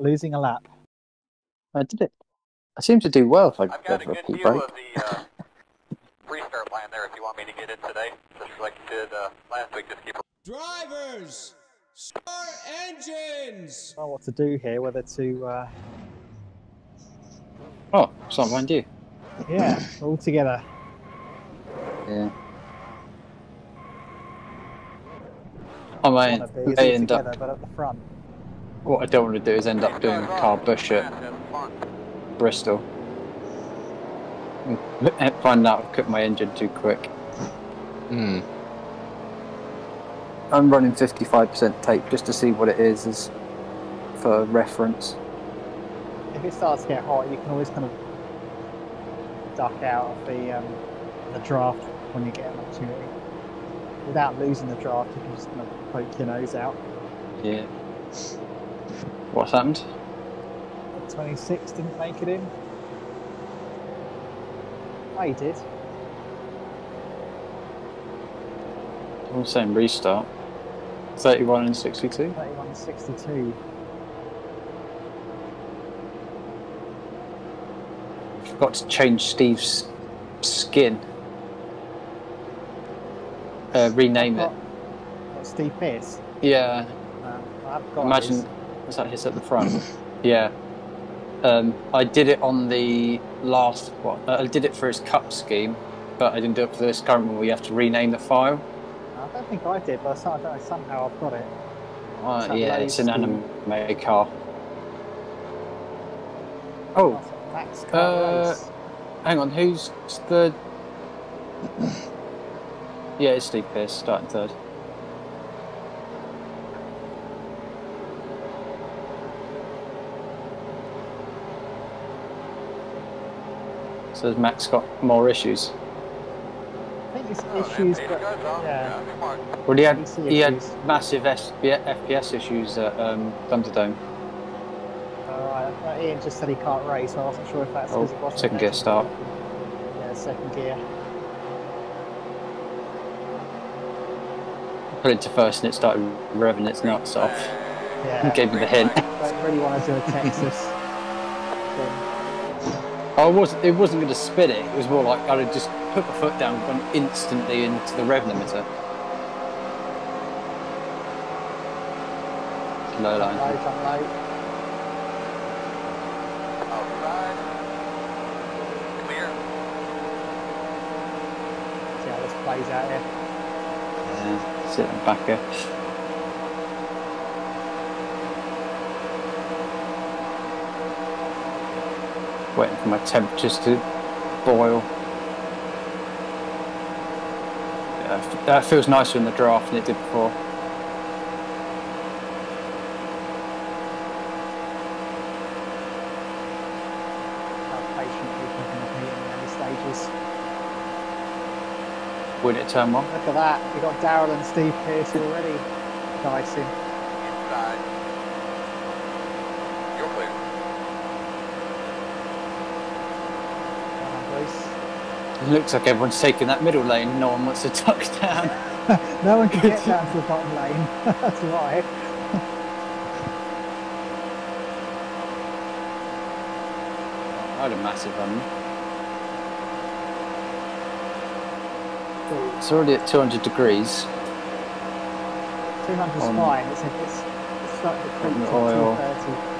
without losing a lap. I did it. I seem to do well if I I've go got a for a good pee view break. of the uh, restart line there if you want me to get it today. Just like you did uh, last week, just keep Drivers, start engines. I don't know what to do here, whether to, uh, Oh, it's not behind you. yeah, all together. Yeah. I Wanna might be, is may end together, up. but at the front. What I don't want to do is end up doing Carl Busch at Bristol. And Find out I've cut my engine too quick. Hmm. I'm running 55% tape just to see what it is, as for reference. If it starts to get hot, you can always kind of duck out of the um, the draft when you get an opportunity. Without losing the draft, you can just kind of poke your nose out. Yeah. What's happened? 26 didn't make it in. I did. I'm saying restart. 31 and 62. 31 and 62. Forgot to change Steve's skin. Uh, rename it. Got- got Steve Pierce. Yeah, I've got imagine his. Was that his at the front? yeah. Um, I did it on the last what? Uh, I did it for his cup scheme, but I didn't do it for this current one where you have to rename the file. I don't think I did, but I know, somehow I've got it. Uh, yeah, it's an anime car. Oh, That's a Max car Uh, hang on, who's third? Yeah, it's Steve Pierce starting third. So has Max got more issues? I think it's Oh, issues, but yeah. Well, he had he had massive S- FPS issues at um, Thunderdome. Alright, uh, Ian just said he can't race, so I wasn't sure if that's Oh, because it wasn't. second gear start. Yeah, second gear. Put it to first, and it started revving its nuts off. Yeah. Gave me the hint. Don't really want to do a Texas thing. I was it wasn't going to spin it. It was more like I'd have just put my foot down, gone instantly into the rev limiter. Low Jump line. low, jump low. Outside. Clear. See how this plays out here. Yeah, sit back here. Waiting for my temperatures to boil. Yeah, that feels nicer in the draft than it did before. How patient people can be in the early stages. Win it turn one. Look at that. We've got Daryl and Steve Pierce already dicing. Inside. You're clear. Well done, Bruce. It looks like everyone's taking that middle lane. No one wants to tuck down. No one can get down to the bottom lane. That's right. I had a massive run. It's already at 200 degrees. 200 is fine. It's, it's, it's slightly on creeped the to oil. 230.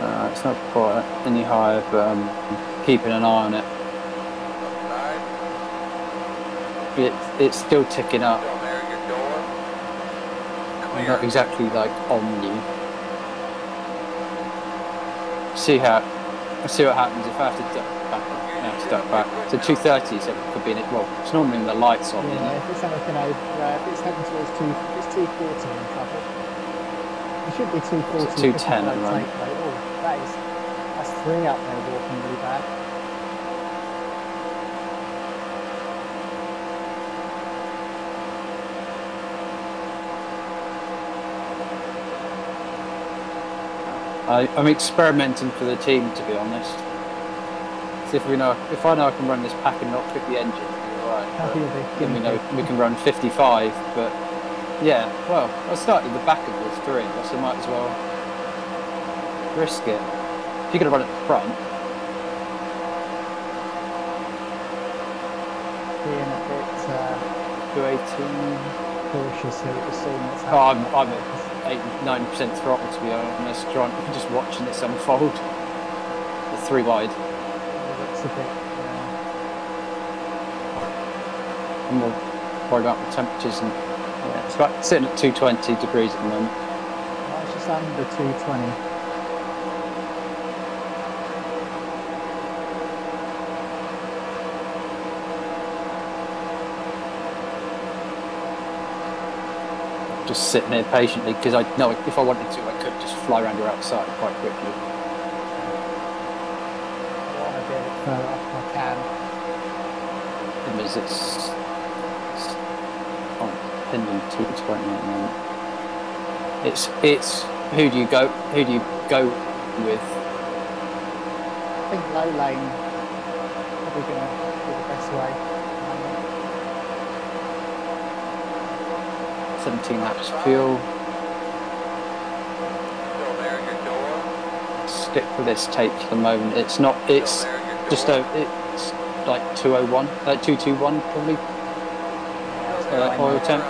Uh, it's not quite any higher, but um, keeping an eye on it. Outside. it. It's still ticking up. Still there, your door. Clear. Not exactly like on you. See how. See what happens if I have to duck back. I have to duck back. So 230 so it could be in it. Well, it's normally in the lights on. Yeah, it? if it's anything over, uh, if it's heading towards two, it's 240 in trouble. It should be 240. It's 210 at the moment. Oh, that is, that's three up there walking really bad. I, I'm experimenting for the team, to be honest. See if we know if I know I can run this pack and not cook the engine, it'll be alright. How but do you Then we know we can run 55, but yeah, well, I started the back of this three, so I might as well risk it. If you're going to run at the front, Being a bit uh, 218. cautious here at the scene Oh, I'm. I'm at 80, 90% throttle to be honest, trying, just watching this unfold. The three wide. That's looks a bit. Uh, I'm more worried about the temperatures and yeah, it's about sitting at 220 degrees at the moment. well, it's just under 220. Just sitting there patiently because I know if I wanted to, I could just fly around your outside quite quickly. I want to get it further if I can. Because it's, it's pinned in 220 at the moment. It's it's who do you go who do you go with? I think low lane probably to be the best way. 17 laps fuel. Stick with this tape for the moment. It's not. It's just a. It's like 201, uh, 221 probably. Uh, oil temp.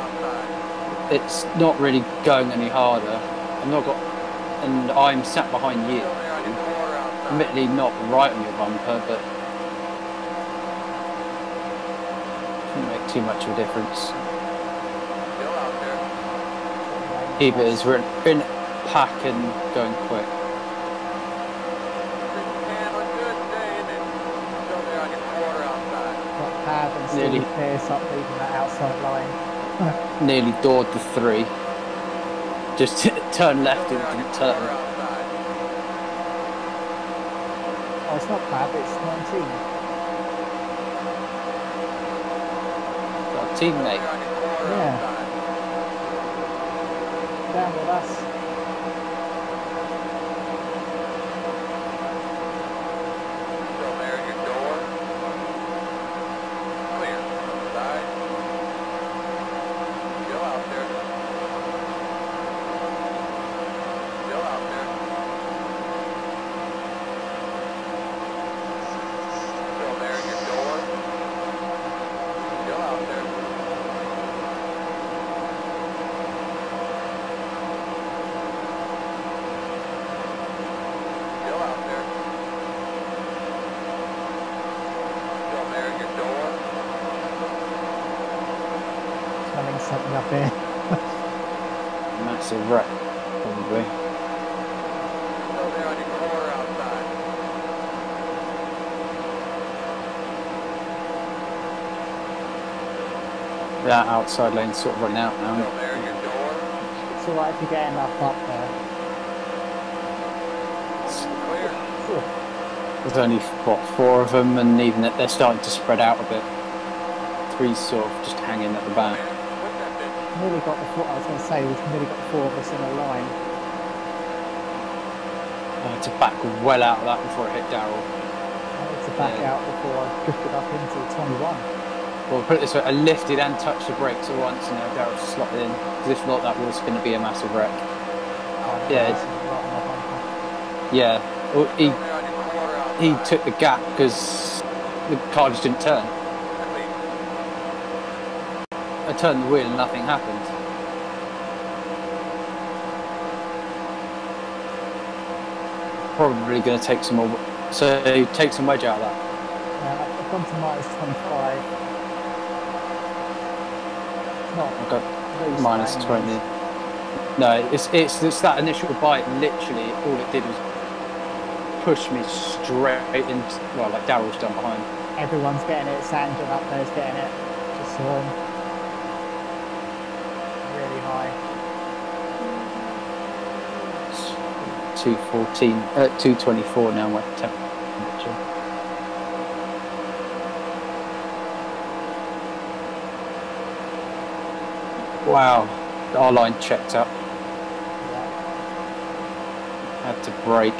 It's not really going any harder. I've not got, and I'm sat behind you. Admittedly, not right on your bumper, but shouldn't make too much of a difference. Still out there. Either is we're in pack and going quick. Handling good today, isn't it? There on your quarter outside. Got Pav and Nearly. Pierce up leaving that outside line. Nearly doored the three. Just turn left and there on your didn't turn. Oh, it's not Pav, it's 19. Our Still teammate. there on your quarter Yeah. outside. Down with us. Still there, your door. Clear. Outside. Still out there. Still out there. Still there, your door. Still out there. Still out there. Still there, your door. Smelling something up here. Massive wreck, probably. Still there on your quarter outside. That outside lane's sort of running out Still now. there, your door. It's alright if you get enough up there. Clear. There's only what four of them, and even that they're starting to spread out a bit. Three sort of just hanging at the back. What's that bitch? Nearly got the four, I was going to say, we've nearly got four of us in a line. I had to back well out of that before it hit Daryl. I need to back Yeah. out before I drifted up into the 21. Well, put it this way: I lifted and touched the brakes at once, and now Daryl's slotted in. Because if not, that was going to be a massive wreck. Oh, Yeah. this is right on my bumper. Yeah, well, he Still there on your quarter outside. he took the gap because the car just didn't turn. I turned the wheel and nothing happened. Probably going to take some more. So take some wedge out of that. Yeah, I've gone to minus 25. It's not I've got loose minus by twenty. No, it's it's it's that initial bite. Literally, all it did was push me straight into well, like Daryl's done behind. Everyone's getting it. Sandra up there's getting it. Just saw him. Really high. Two fourteen, uh, two twenty four now. My temperature. Wow, our line checked up. Had to brake.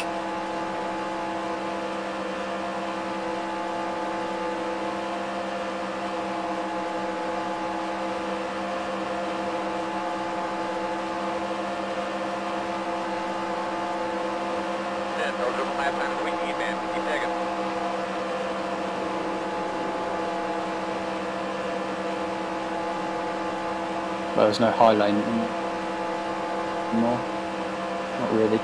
Go as little lap time as we can get, man. Keep digging. Well, there's no high lane anymore. Not really.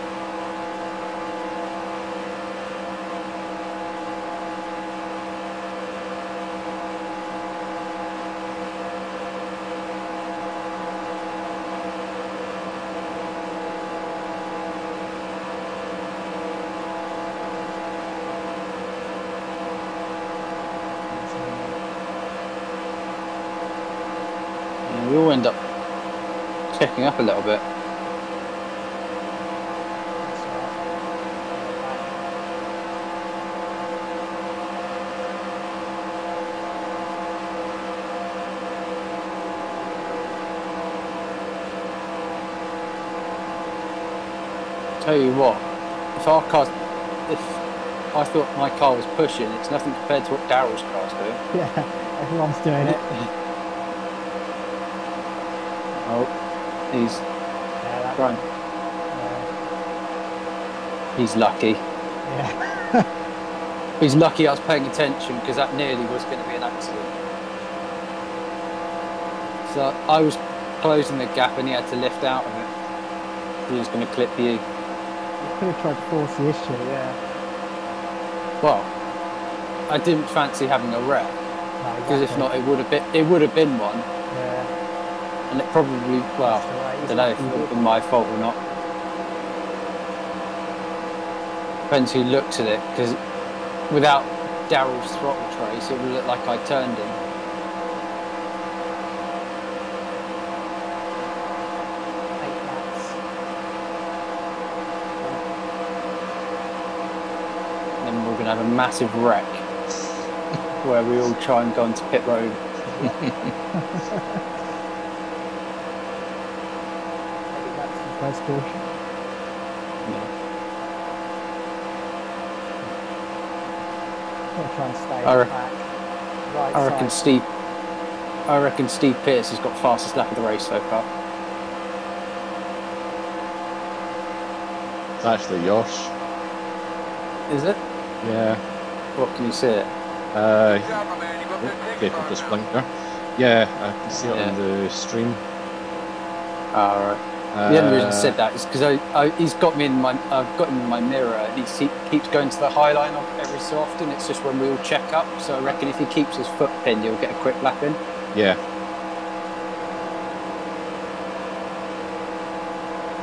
Yeah, we all end up checking up a little bit. That's all right. Tell you what, if our car, if I thought my car was pushing, it's nothing compared to what Daryl's car's doing. Yeah, everyone's doing it. Oh, he's Yeah, Brian. He's lucky. yeah. He's lucky I was paying attention because that nearly was going to be an accident. So I was closing the gap and he had to lift out of it. He was going to clip you. He could have tried to force the issue, yeah. Well, I didn't fancy having a wreck No, because if not, it would have been it would have been one, Yeah, and it probably well. I don't know if it been my fault or not. Depends who looks at it because without Daryl's throttle trace, it would look like I turned him. then we're going to have a massive wreck where we all try and go into pit road. Eight laps in the first. Gonna stay I re- Right I reckon side. Steve, I reckon Steve Pierce has got fastest lap of the race so far. It's actually Yosh. Is it? Yeah. What can you see it? Uh, Good job, my man. You got good tickets gave up on the now. splinter. Yeah, I can see it Yeah. on the stream. Ah, right. Uh, The only reason I uh, said that is because I, I, he's got me in my, I've got him in my mirror, and he see, keeps going to the high line every so often. It's just when we all check up. So I reckon if he keeps his foot pinned, he'll get a quick lap in. Yeah,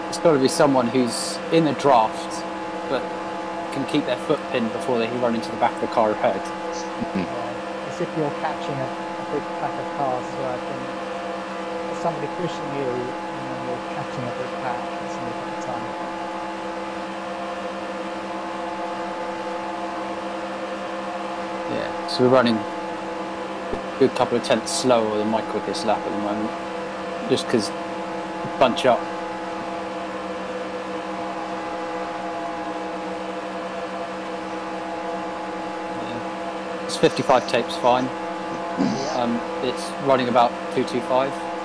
It's got to be someone who's in the draft, but can keep their foot pinned before they run into the back of the car ahead. Mm-hmm. Uh, yeah. It's if you're catching a, a big pack of cars, so I think there's somebody pushing you and then you're catching a big pack at some point in time. Yeah, so we're running a good couple of tenths slower than my quickest lap at the moment, just because bunch up. Yeah. It's 55 tapes fine. Um, it's running about 225.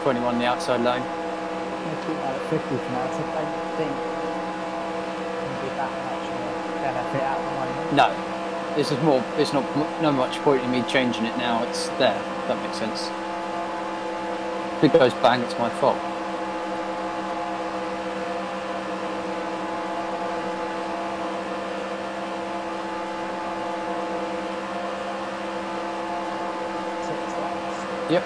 We've got uh, 21 on the outside lane. Going to keep that at 50 for now, so I don't think it'll be that much benefit at the moment. No, this is more. It's not m- no much point in me changing it now. It's there. That makes sense. If it goes bang, it's my fault. Six laps. Yep.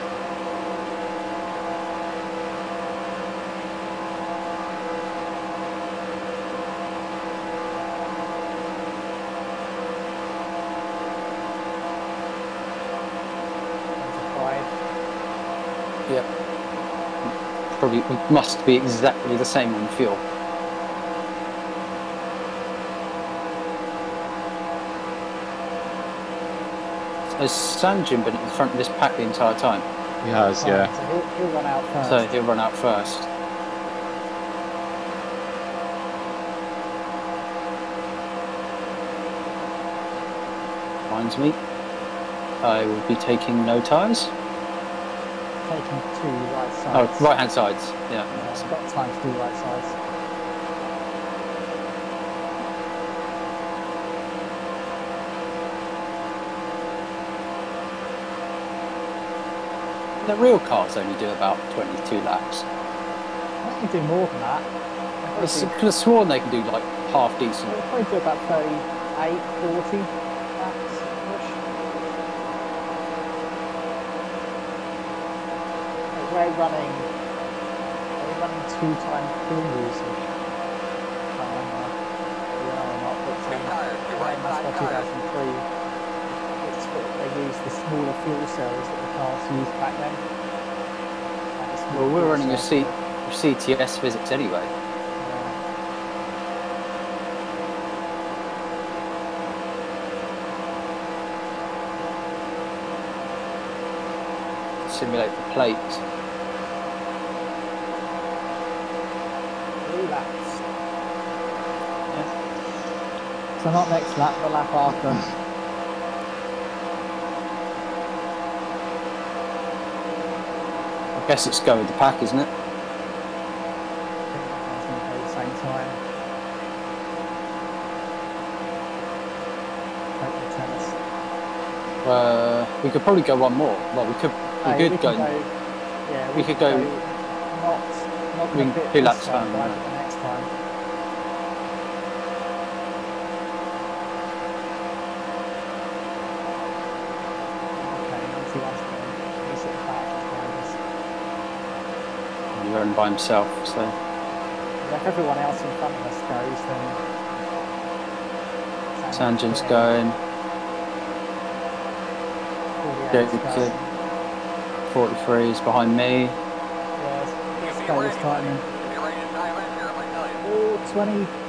There's a five. Yep. Probably must be exactly the same on fuel. Has Sanjin been at the front of this pack the entire time? he has. Yeah, So he'll, he'll run out first. So he'll run out first. Reminds me, I will be taking no tyres taking two right sides. Oh, right hand sides. Yeah. yeah I've got time to do right sides. The real cars only do about 22 laps. I think do more than that. I could have sworn they can do like half decent. They probably do about 38, 40. Um, tires, two right by 2003. It's, they used the smaller fuel cells that the cars used back then. Like the Well, we're running a. C- CTS physics anyway. Yeah. Simulate the plates. Three laps. So not next lap, but lap after. I guess it's go with the pack, isn't it? I think that's going to go at the same time. Hope they tell us. Uh, we could probably go one more. Well, we could. We Hey, could we go. go. Yeah, we could go- Not, not we can do laps down, but yeah. I think the next time. by himself. So, like everyone else in front of us goes, then Sanjin's going. David Kid, 43 is behind me. Yeah, it's, it's tightening. 20.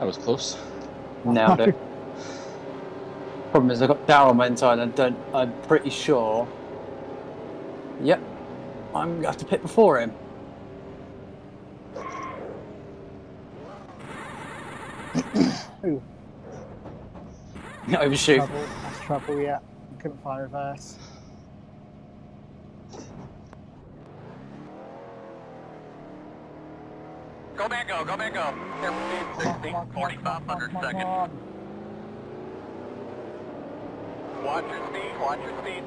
That was close. Nailed it. Problem is, I've got Daryl on my inside. and I don't. I'm pretty sure. Yep, I'm gonna have to pit before him. Ooh, Overshoot. trouble. That's trouble, yeah. Couldn't find reverse. Go man, go, go man, go. Airfield 60, 4,500 seconds. Watch your speed, watch your speed.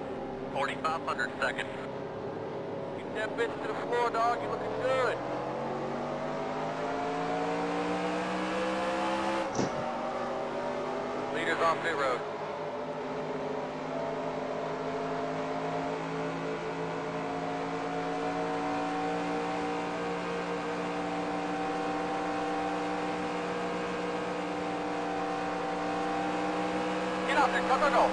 4,500 seconds. Keep that bitch to the floor, dog. You looking good. Leaders off pit road. Go, go, go.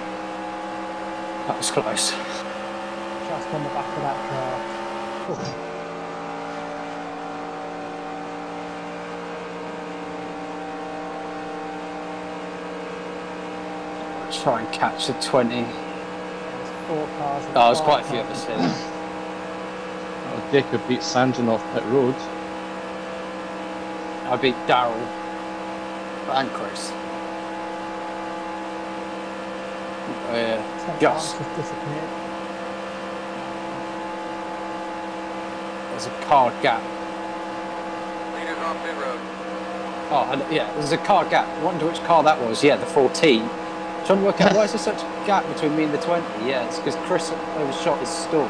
That was close. Just on the back of that draft. Try and catch the 20. There's four cars. Oh, there's quite a few of us here. Oh, Decker beat Sanjin off pit road. I beat Daryl and Chris. Oh, yeah. Ten Just. cars just disappeared. There's a car gap. Leaders off pit road. Oh, and- yeah, there's a car gap. I wonder which car that was. Yeah, the 14. Trying to work out why is there such a gap between me and the 20? Yeah, it's because Chris overshot his stall.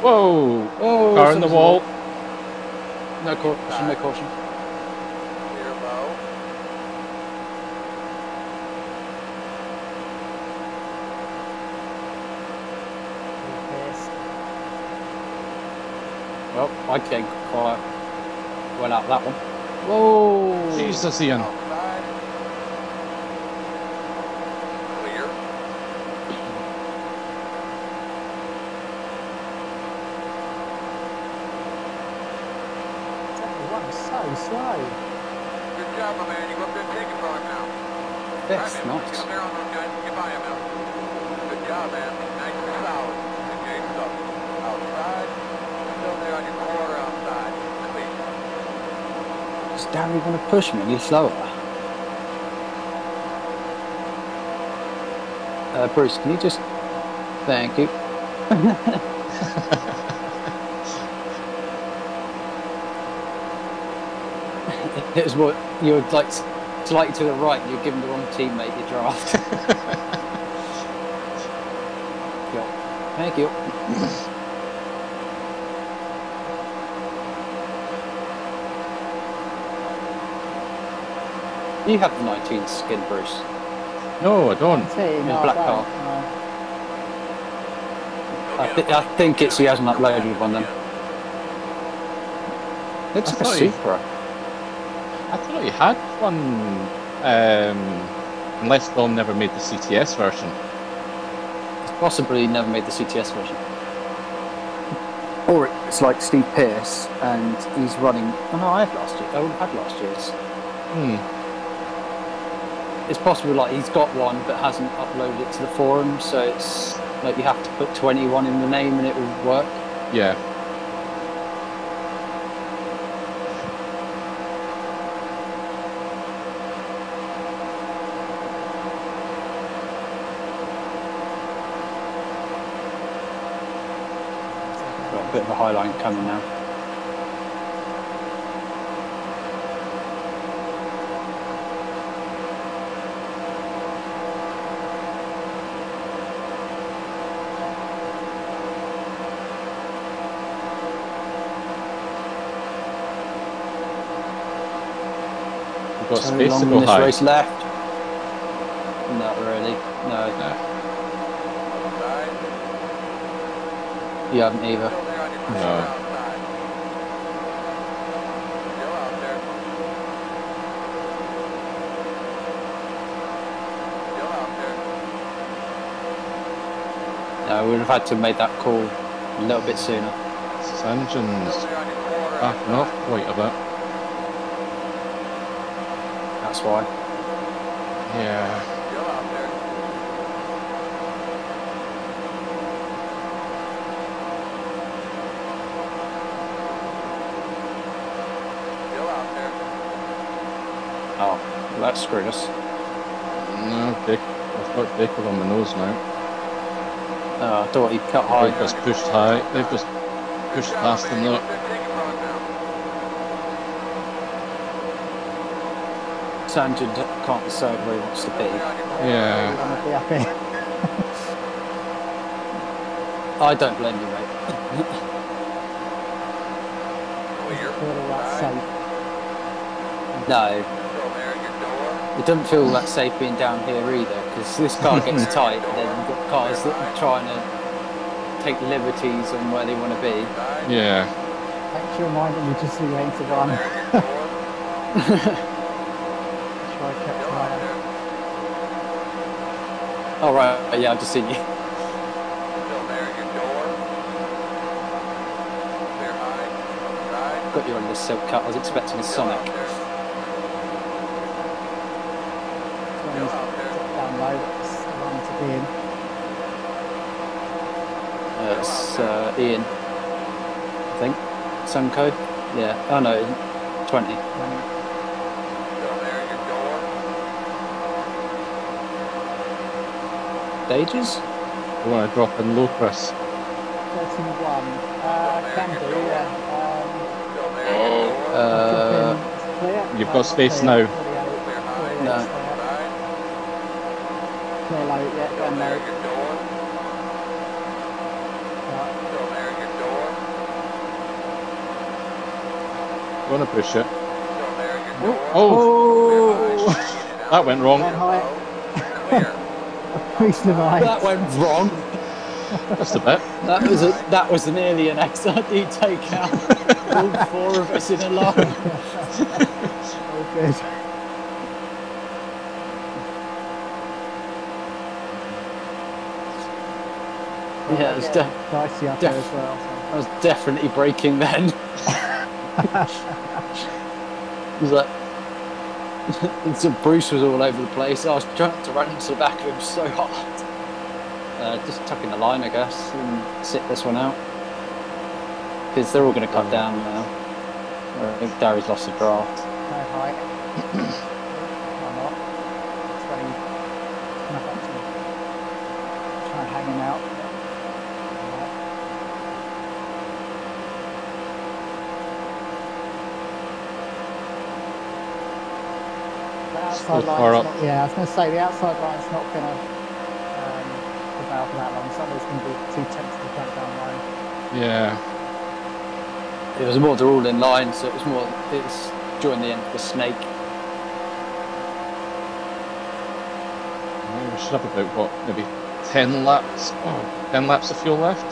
Whoa! Oh, Car in the wall. No caution, no caution. Clear low. Pissed. Well, I came quite well out that one. Whoa! Jesus, Ian. Outside. Clear. Everyone is so slow. Good job, my man. You go up there and take it from him now. That's All right, man. nice. Get up there on those guys and get by him now. Good job, man. Nice and solid. Good game stuff. Outside. Still there on your quarter outside. Clear. Does Darry want to push me any slower? Uh, Bruce, can you just. Thank you. it was what you're like slightly to the right, you're giving the wrong teammate your draft. Thank you. You have the 19 skin, Bruce. No, I don't. See, no, black I car. no. I, th- I think it's he hasn't uploaded one then. It's I like a thought he- Supra. I thought you had one. Um, unless Dom never made the CTS version. Possibly never made the CTS version. Or it's like Steve Pierce and he's running. Oh no, I had last year. I would have had last year's. Hmm. It's possible like he's got one but hasn't uploaded it to the forum, so it's like you have to put 21 in the name and it will work. Yeah. Got a bit of a high line coming now. So space long to in go this high. race left. Not really. No, No. You haven't either. Still there on your corner No. outside. Still out there. Still out there. No, we would have had to made that call a little bit sooner. This engine's Still there on your corner backing off quite a bit. That's why. Yeah. Still out there. Still out there. Oh, well, that screwed us. No, Dick. I've got Baker on my nose now. Oh, I thought he cut high. They've just pushed high. They've just pushed past them You though. got that ticket from him now. Sanjay can't decide where he wants to be. there on your corner. Yeah. I'm gonna be up here. I don't blame you, mate. Clear. Feel that safe. No, Still there at your door. it doesn't feel that safe being down here either, because this car gets tight, and then you've got cars that are trying to take liberties on where they want to be. Outside. Yeah. Thanks for reminding me just to aim to Still one. there at your door. Try kept Still an out eye on. there. All right, yeah, I've just seen you. Got you on this silk cut. I was expecting a Sonic. down low. It's the in. Uh, it's uh, Ian, I think. Sun code. Yeah. Oh no, 20. Um, Still there at your door. Dages? You want to drop in low, Chris? 31. Uh, can do, yeah. Still there at your door. Um, Uh, drop in, it's clear. you've got space now. 48, Clear high. 48, No. clear. Outside. Low, yeah, Still down there low. at your door. Right. Still there at your door. Want to push it? Still there at your door. Oh, Clear high. In and out. that went wrong. Down high. We survived. That went wrong. Just a bit. That was a, that was nearly an XRD takeout. All four of us in a line. All good. Yeah, it was, de- Dicey up def- there as well. So. I was definitely breaking then. It was like, and so Bruce was all over the place. I was trying to run into the back of him so hard. Uh, just tuck in the line, I guess, and sit this one out. Because they're all going to cut down now. Uh, I think Gary's lost the draft. No height. Why not? 20. Enough up to came out. The outside Still far up. not- yeah, I was going to say the outside line's not going to um, prevail for that long. Somebody's going to be too tempted to jump down line. Yeah. It was more they're all in line, so it was more it's during the end of the snake. Yeah, We should have about what, maybe ten laps? Oh, ten laps of fuel left,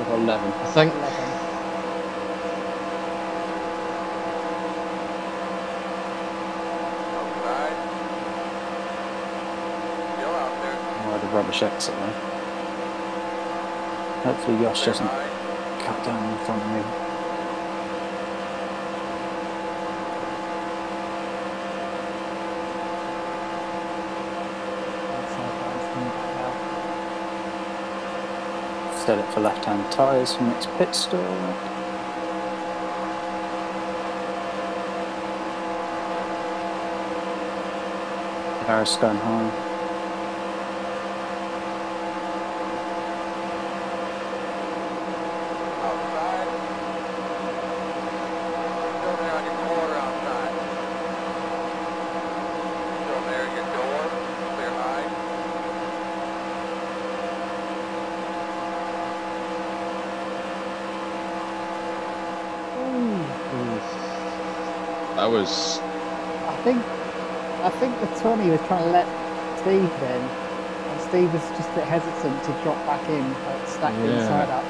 Over eleven. I think. 11. Outside. Still out there. Oh, the exit there. Hopefully Yosh doesn't cut down in front of me. Set it for left-hand tyres for next pit stop. Harris going high. Outside. Still there on your quarter outside. Still there at your door. Clear high. That was I think I think the Tony was trying to let Steve in, and Steve was just a bit hesitant to drop back in, like stack the Yeah. inside up.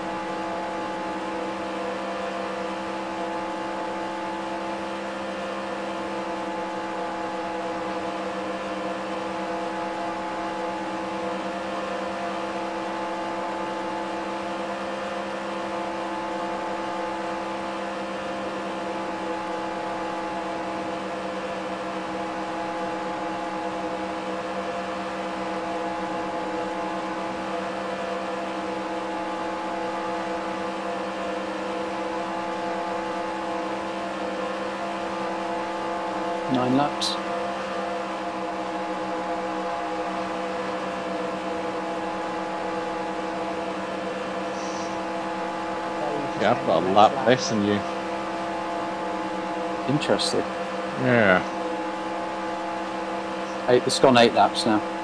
Nine laps. Lap less than you. Interesting. Yeah. Eight, it's gone eight laps now.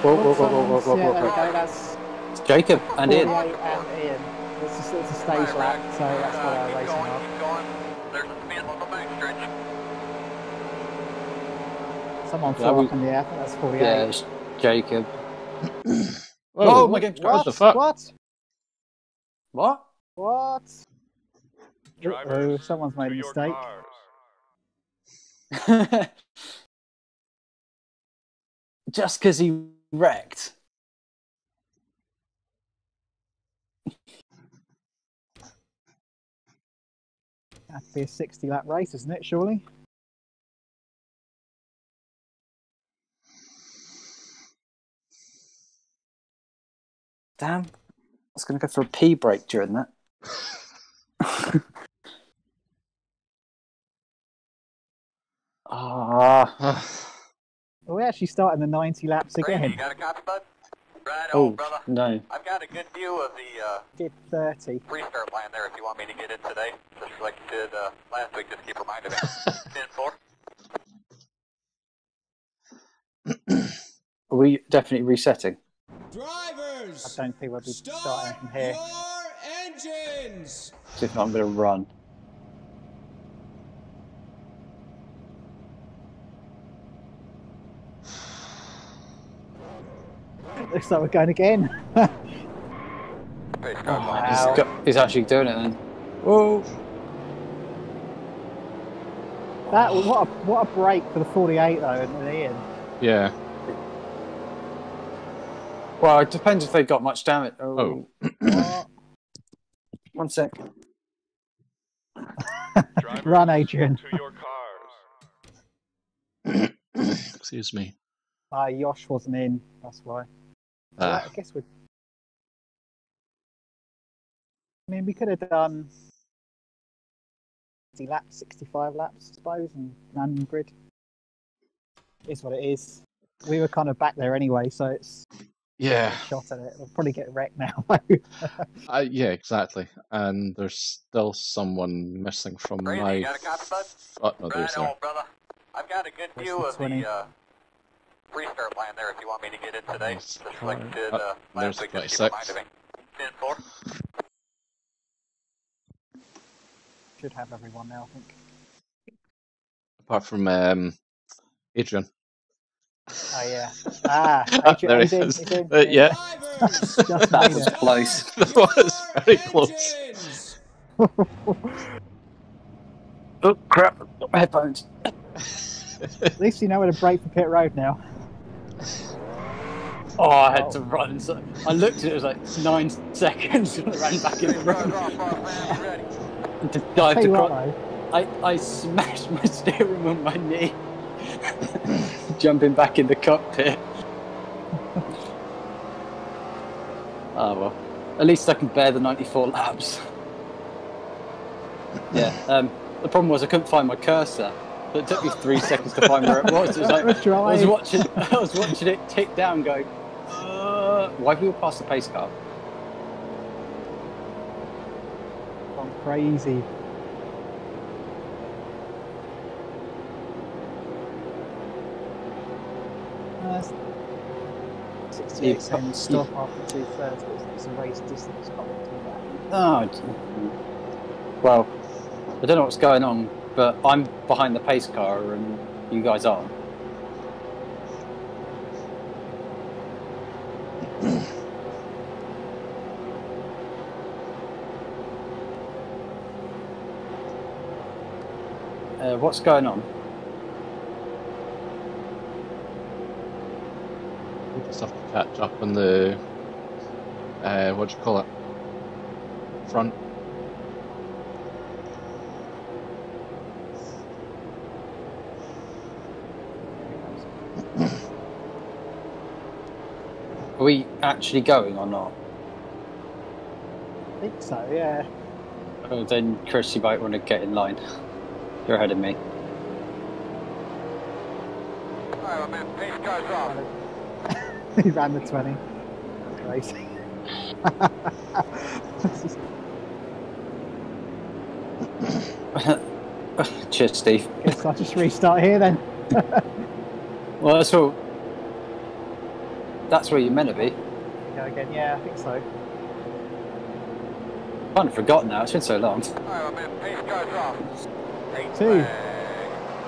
Oh, yeah, go. That's It's Jacob and Ian. 48 and Ian. It's a, it's a stage lap, so that's why Uh, they're racing going, off. keep going. There's a spin on the backstretch. Someone Yeah, flew we- up in the air. I that's 48. Yeah, it's Jacob. Whoa, my game's what the fuck? What? What? What? Uh-oh, someone's made a mistake. Just because he wrecked. That'd be a 60 lap race, isn't it, surely? Damn. I was going to go for a pee break during that. Ah, Well, we actually starting the 90 laps Randy, you again. got a copy, bud? Right oh on, brother. no. I've got a good view of the uh, Did 30. restart line there if you want me to get in today. Just like you did uh, last week, just keep reminding me. 10-4. Are we definitely resetting? Drivers, I don't think we'll be start starting from here. your engines. So if not, I'm going to run. Looks like we're going again. Pace car. He's, got, he's actually doing it then. Whoa. That what a what a break for the 48 though, and Ian. Yeah. Well, it depends if they got much damage. Oh. Oh. What? One sec. Run, Adrian. To your cars. Excuse me. Ah, Yosh wasn't in. That's why. So Ah, I guess we. I mean, we could have done 60 laps, 65 laps, I suppose, and random grid. Is what it is. We were kind of back there anyway, so it's yeah, shot at it. We'll probably get wrecked now. I, yeah, exactly. And there's still someone missing from Brady, my. you got a copy, bud? Oh, no, there's Right there. brother. I've got a good Where's view the of 20? the uh, restart line there if you want me to get in today. Nice Just try. like you did uh, there's last week. Just keep 26. reminding 10 4. Should have everyone now, I think. Apart from um, Adrian. Oh, yeah. Ah, Adrian, there he in, is. in. Uh, yeah. Drivers, That was it. close. that was very close. Oh crap! Got my headphones. At least you know where to break for pit road now. Oh, I had to run. So I looked at it. It was like nine seconds, and I ran back in the room. road off, boss man. Ready. and to dive you what, across. I, I smashed my steering on my knee, jumping back in the cockpit. Oh well, at least I can bear the 94 laps. Yeah. Um, the problem was I couldn't find my cursor. It took me three seconds to find where it was. It was like, I was watching. I was watching it tick down, going. Uh, why have we all passed the pace car? gone crazy. Uh, 68 You- seconds stop after two thirds, it's a race distance. Oh, well, I don't know what's going on, but I'm behind the pace car and you guys aren't. Uh, what's going on? We just have to catch up on the. Uh, what do you call it? Front. We actually going or not? I think so, yeah. Oh, then Chris, you might want to get in line. You're ahead of me. All right, my man. Pace car's off. he ran the 20. Crazy. Cheers, Steve. Guess I'll just restart here then. Well, that's all. That's where you're meant to be. Go again, yeah, I think so. Kind of forgotten now. It's been so long. All right, my man. Pace car's off. Eight Two.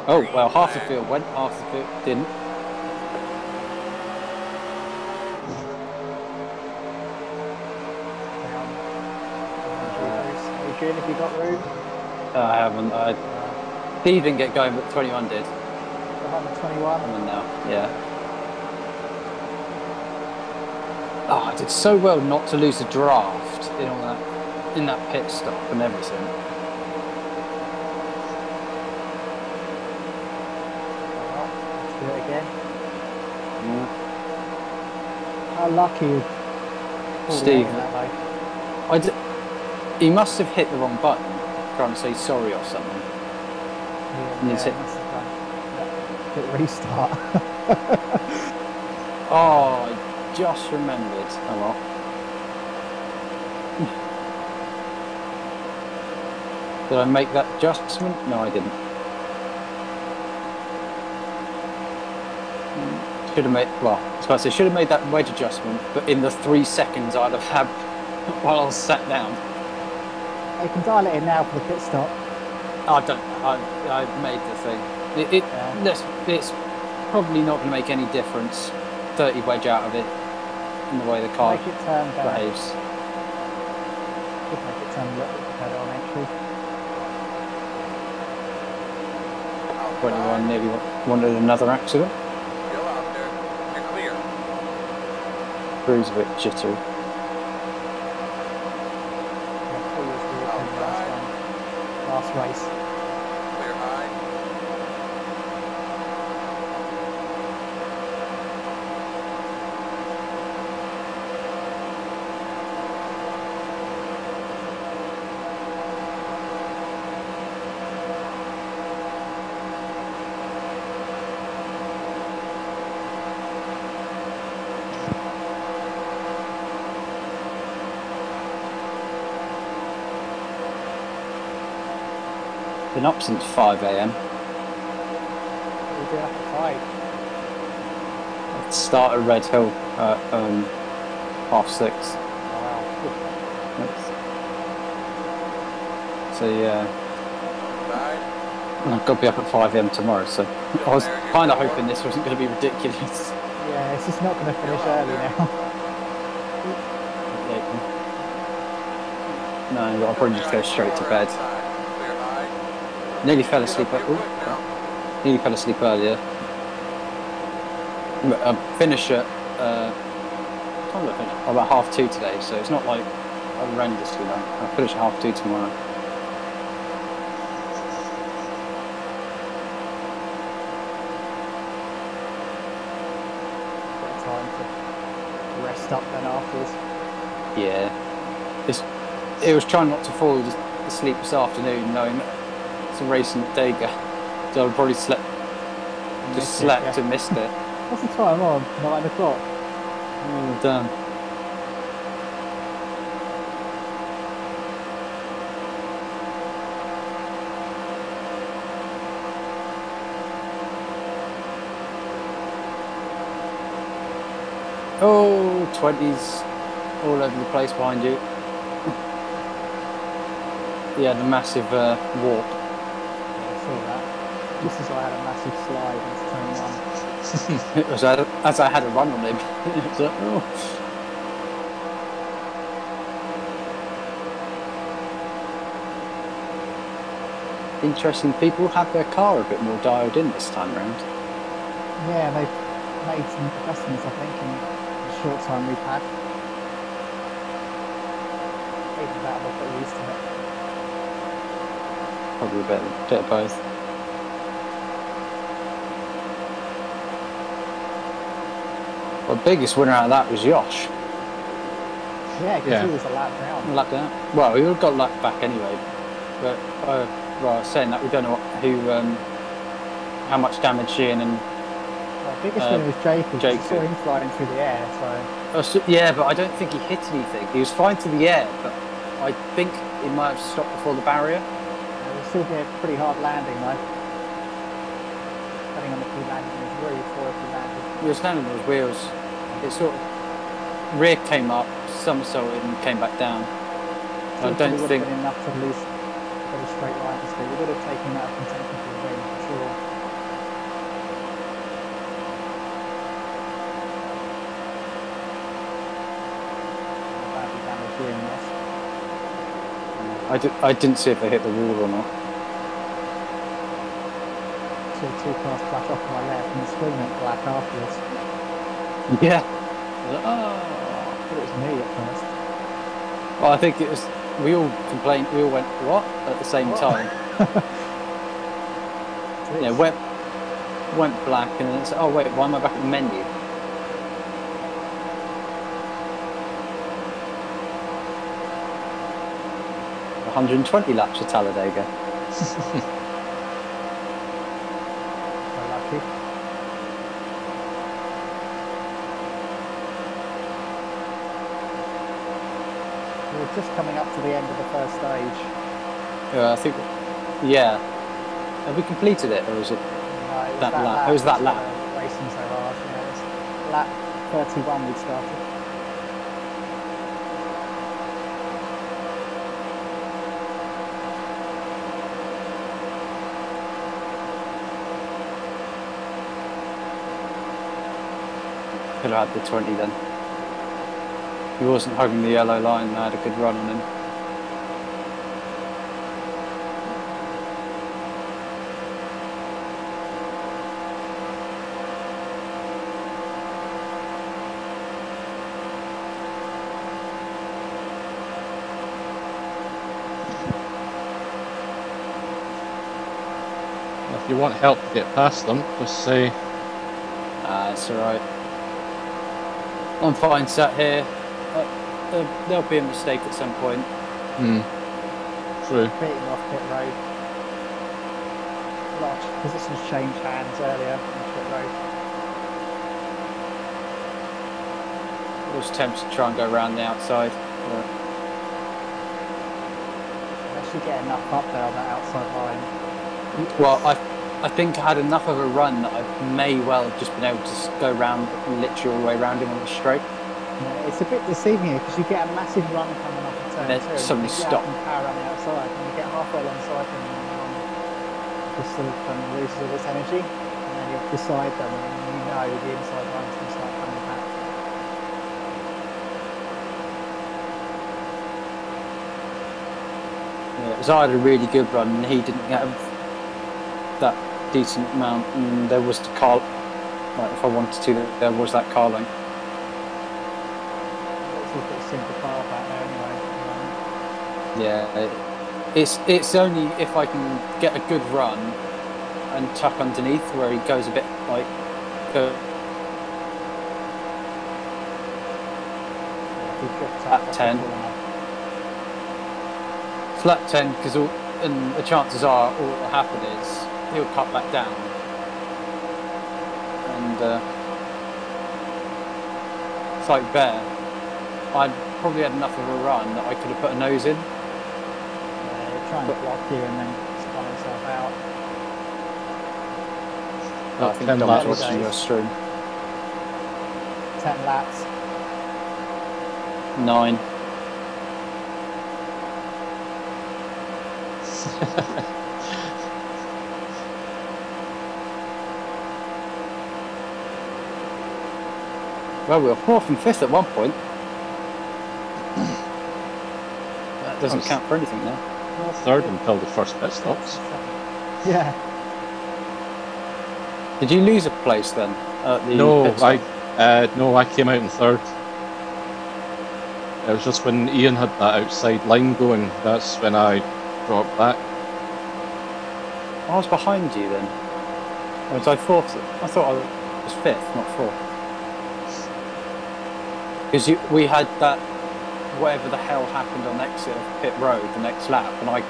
Oh well, half the field went, half the field didn't. Adrian, if you got room, I haven't. I Steve didn't get going, but 21 did. behind the 21. I'm in now. Yeah. Oh, I did so well not to lose a draft in all that, in that pit stop and everything. Let's do it again. How lucky Steve. Walker that way? I d- he must have hit the wrong button, trying to say sorry or something. Yeah, And yeah, hit- must have done. Hit restart. Oh, I just remembered. Oh well. Did I make that adjustment? No, I didn't. Should have made. Well, I was going to say should have made that wedge adjustment, but in the three seconds I'd have had while I was sat down. you can dial it in now for the pit stop. I don't. I I made the thing. It, it Yeah. let's- it's probably not going to make any difference. Thirty wedge out of it in the way the car Make it turn better. behaves. Could make it turn a little bit better on entry. 21 nearly wanted another accident. Still out there. You're clear. Crew's a bit jittery. Yeah, four years ago, we won the last one. Last race. Been up since 5 a.m. We do have to fight. Started Red Hill at um, half six. Wow. So yeah, Side. I've got to be up at 5 a.m. tomorrow. So I was kind of hoping this wasn't going to be ridiculous. Yeah, it's just not going to finish early now. No, I'll probably just go straight to bed. Nearly fell asleep. Get up At, there quick now. nearly fell asleep earlier. But I finish at uh, time did I finish? About half two today, so it's not like horrendously long. I'll finish at half two tomorrow. Bit time to rest up then afterwards. Yeah, it's, it was trying not to fall asleep this afternoon, knowing that a race in Dega, so I probably slept, just Missed it, slept yeah. and missed it. What's the time on? Nine o'clock. Oh, damn. Oh, 20s all over the place behind you. yeah, the massive uh, warp. Yeah, I saw that. Just as I had a massive slide into turn one. It was as, I had a run on him. It was like, oh. Interesting. People have their car a bit more dialed in this time round. Yeah, they've made some adjustments, I think, in the short time we've had. Either that got used to it. Probably a bit, bit of both. Well, the biggest winner out of that was Josh. Yeah, because Yeah. he was a lap down. Lap down. Well, he got lap back anyway. But uh, well, saying that we don't know what, who, um, how much damage Ian and The biggest Uh, winner was Jake. Jacob. I saw him flying through the air, so Oh, so- yeah, but I don't think he hit anything. He was flying through the air, but I think he might have stopped before the barrier. it will still be a pretty hard landing, though. Depending on if he landed in his roof or if he landed. He was landing on his wheels. It sort of rear came up, somersaulted, and came back down. I don't think. enough to lose get a straight line to speed. We would have taken that contention for the win, for sure. Badly damaged Ian. I, did, I didn't see if they hit the wall or not. Two cars flash off my left and the screen went black afterwards. Yeah. I like, ah. oh. I thought it was me at first. Well, I think it was. We all complained. We all went what at the same What? time. Yeah, went went black, and then it's oh wait, why am I back at the menu? One hundred and twenty laps of Talladega. So lucky. We were just coming up to the end of the first stage. Yeah, I think. Yeah. Have we completed it, or is it? No, it was That lap. It was that uh, lap. Racing so hard. Yeah, it was lap 31 we started. Could have had the twenty then. He wasn't hugging the yellow line. and I had a good run on him. If you want help to get past them, just say, Ah, it's alright. I'm fine sat here. Uh, there- there'll be a mistake at some point. hmm, true. Beating off pit road. A lot of positions changed hands earlier on pit road. I was tempted to try and go around the outside. But Unless actually get enough up there on that outside line. Well, I, I think I had enough of a run that I may well have just been able to go round, literally all the way around him on the straight. It's a bit deceiving because you get a massive run coming off the turn then two, you stop. and power around the outside, and you get halfway alongside them, and um, just sort of um, loses all this energy, and then you're beside them, and you know the inside run's going to start coming back. Yeah, so I had a really good run, and he didn't have that decent amount. And there was the car, like if I wanted to, there was that car lane. It's a pretty simple car back there anyway. um, Yeah, it's it's only if I can get a good run and tuck underneath where he goes a bit like. Uh, if you drift At up off the 10. flat 10 because and the chances are all that will happen is he'll cut back down and uh, it's like bear I'd probably had enough of a run that I could have put a nose in try and block you and then spun himself out. I think 10 Dom's laps. watching your stream 10 laps. 9 well we were fourth and fifth at one point that doesn't count for anything now Third until the first pit stops. Yeah. Did you lose a place then? At the No. I uh, no, I came out in third. It was just when Ian had that outside line going. That's when I dropped back. I was behind you then. Or was I fourth? I thought I was fifth, not fourth. Because we had that, whatever the hell happened on exit of uh, pit road, the next lap, and I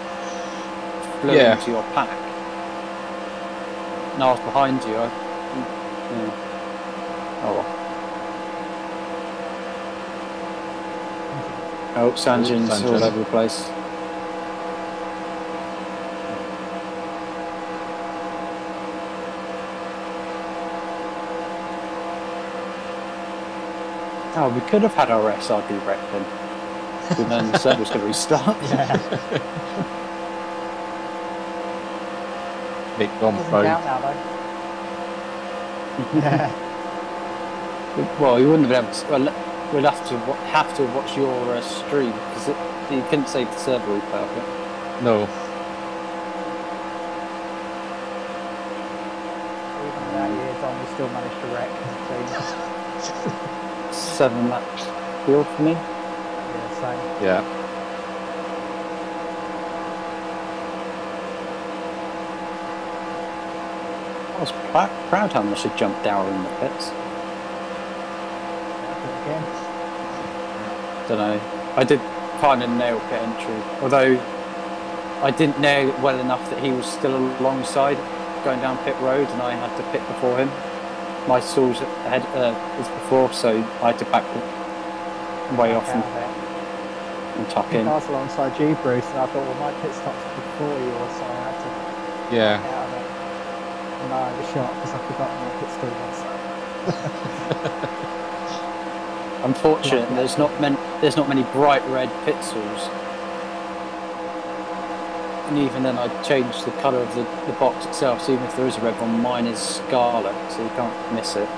flew Yeah. into your pack. And I was behind you. I, yeah. Oh well. Oh, Sanjin's all over the place. Oh, we could have had our SRD wreck then. But then the server's going to restart. Yeah. Make Dom Doesn't now though. yeah. Well, you wouldn't have been able to. Well, we'll have to have to watch your uh, stream because you couldn't save the server replay of it. No, Even without you, Dom, we still managed to wreck. Seven laps field for me. Yeah, I was pr- proud how much I jumped down in the pits. Don't know. I did kind of nail pit entry, although I didn't nail it well enough that he was still alongside going down pit road, and I had to pit before him. My stalls ahead uh, was before, so I had to back way off and, out of it. and tuck I was alongside you, Bruce, and I thought, well, my pit stop's before you, so I had to Yeah, get out of it. And I was shocked because I forgot my pit stall was. Unfortunate, there's not many. There's not many bright red pit stalls. And even then, I changed the colour of the, the box itself. So even if there is a red one, mine is scarlet, so you can't miss it.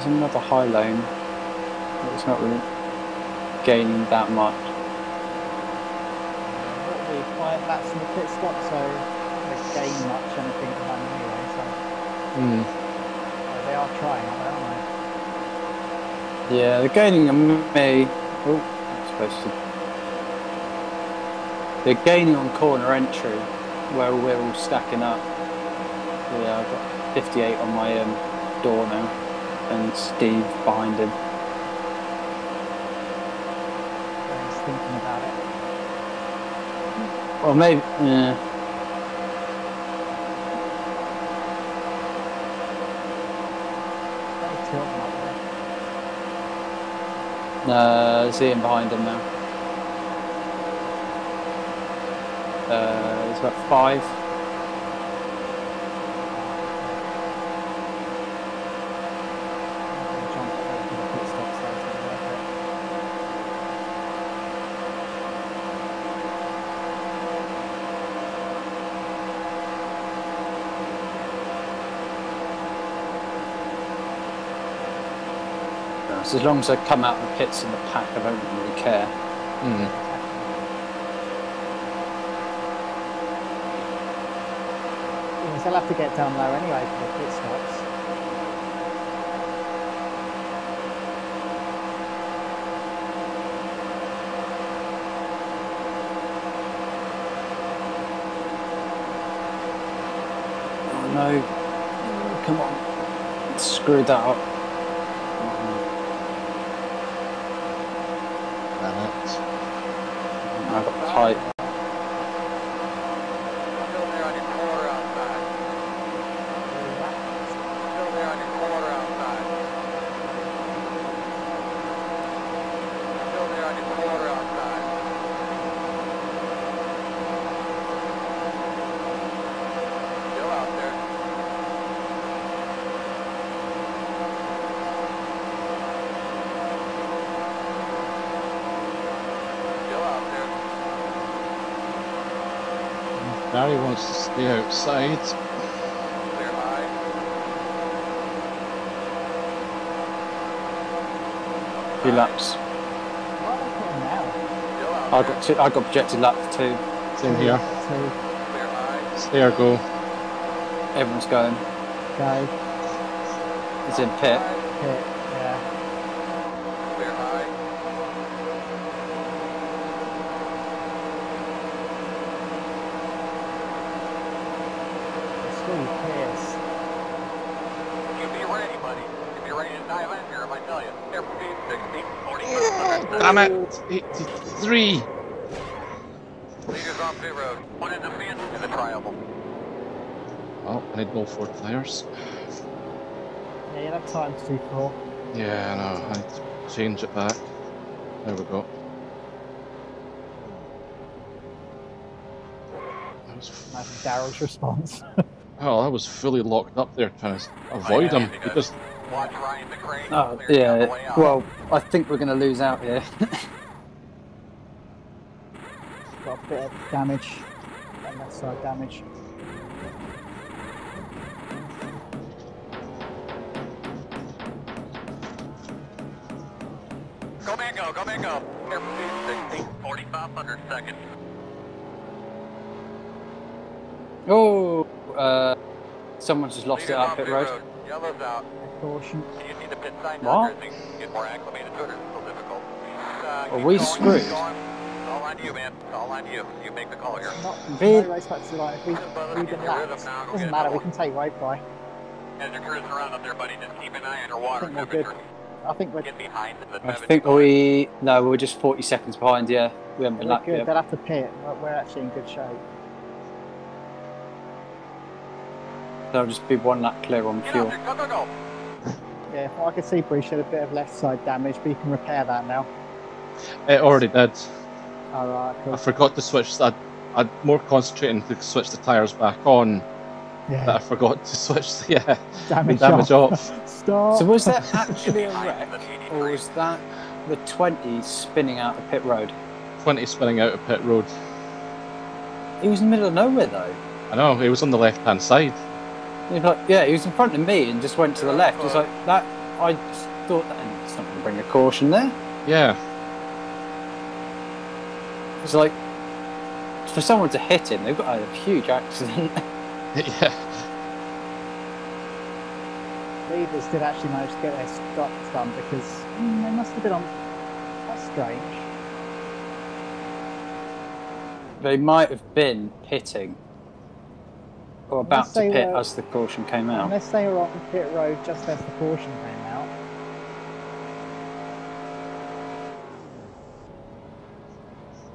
There's another high lane. but It's not really gaining that much. What were we, five laps in the pit stop, so they gain much anything them anyway, so mm, uh, they are trying, aren't they, Yeah, they're gaining on me. Oh, I'm supposed to. They're gaining on corner entry, where we're all stacking up. Yeah, I've got 58 on my um, door now. And Steve behind him. He's thinking about it. Or maybe, yeah. Very tilting up there. No, I see him behind him now. Uh, he's about five. I'm gonna jump over to the pit stop station and work it. So as long as I come out of the pits in the pack, I don't really care. Hmm. Yes, they'll have to get down low anyway for the pit stops. Oh no. Come on. Screwed that up. I got tight. Still there on your quarter outside. Still there on your quarter outside. Still there on your quarter outside. Still out there. Still out there. Barry wants to Few laps. What are they putting now? Still out I there. got two, I got projected lap for two. Same here. Two, Clear high. Stay or go. Everyone's going. go, It's in pit. pit, yeah. Clear high. Steve Pierce. You be ready, buddy. You be ready to dive in here, if I tell you. Airspeed 60, 40 Damn it! 83! Leaders on pit road. One in the fin and the tri-oval. Oh, I need no four players. Yeah, you have time to do four. Yeah, I know. I need to change it back. There we go. That was Imagine Daryl's response. oh, I was fully locked up there trying to oh, avoid him because Watch Ryan McCrane. Oh, Clear down the way yeah. out. Well, I think we're going to lose out here. Got a bit of damage. That left side damage. Go man go, go man go. 4500 seconds. oh, uh, someone's just lost Leaders it out on pit road. Yellow's out. Caution. Do you see the pit sign What? down there? Things get more acclimated to it. It's difficult. Uh, Are we going, screwed? going. It's all on you, man. It's all on you. You make the call here. Not Really? no race back to the. If we, we've get been your lapped, doesn't get matter. it We can take weight by. As you're cruising around up there, buddy, just keep an eye on your I think we're good. I think we're, Get behind the I think we no, we're just forty seconds behind. Yeah, we haven't been we're lapped good. yet. They'll have to pit. We're, we're actually in good shape. There'll just be one lap clear on Get out fuel. there, go, go, go. Yeah, from I can see, Bruce had a bit of left side damage, but you can repair that now. it already did. Alright, I forgot to switch. I, I'm more concentrating to switch the tyres back on that I forgot to switch the yeah, damage, damage off. off. Stop. So was that actually a wreck, or was that the twenty spinning out the pit road? 20 spinning out of pit road. He was in the middle of nowhere though. I know, he was on the left hand side. He was like, yeah, he was in front of me and just went to the left. It's like that. I just thought that it's not going to bring a caution there. Yeah, It's like for someone to hit him, they've got a huge accident. yeah. Leaders did actually manage to get their stops done because mm, they must have been on. That's strange. they might have been pitting or about to pit were, as the caution came out. Unless they were on pit road just as the caution came out.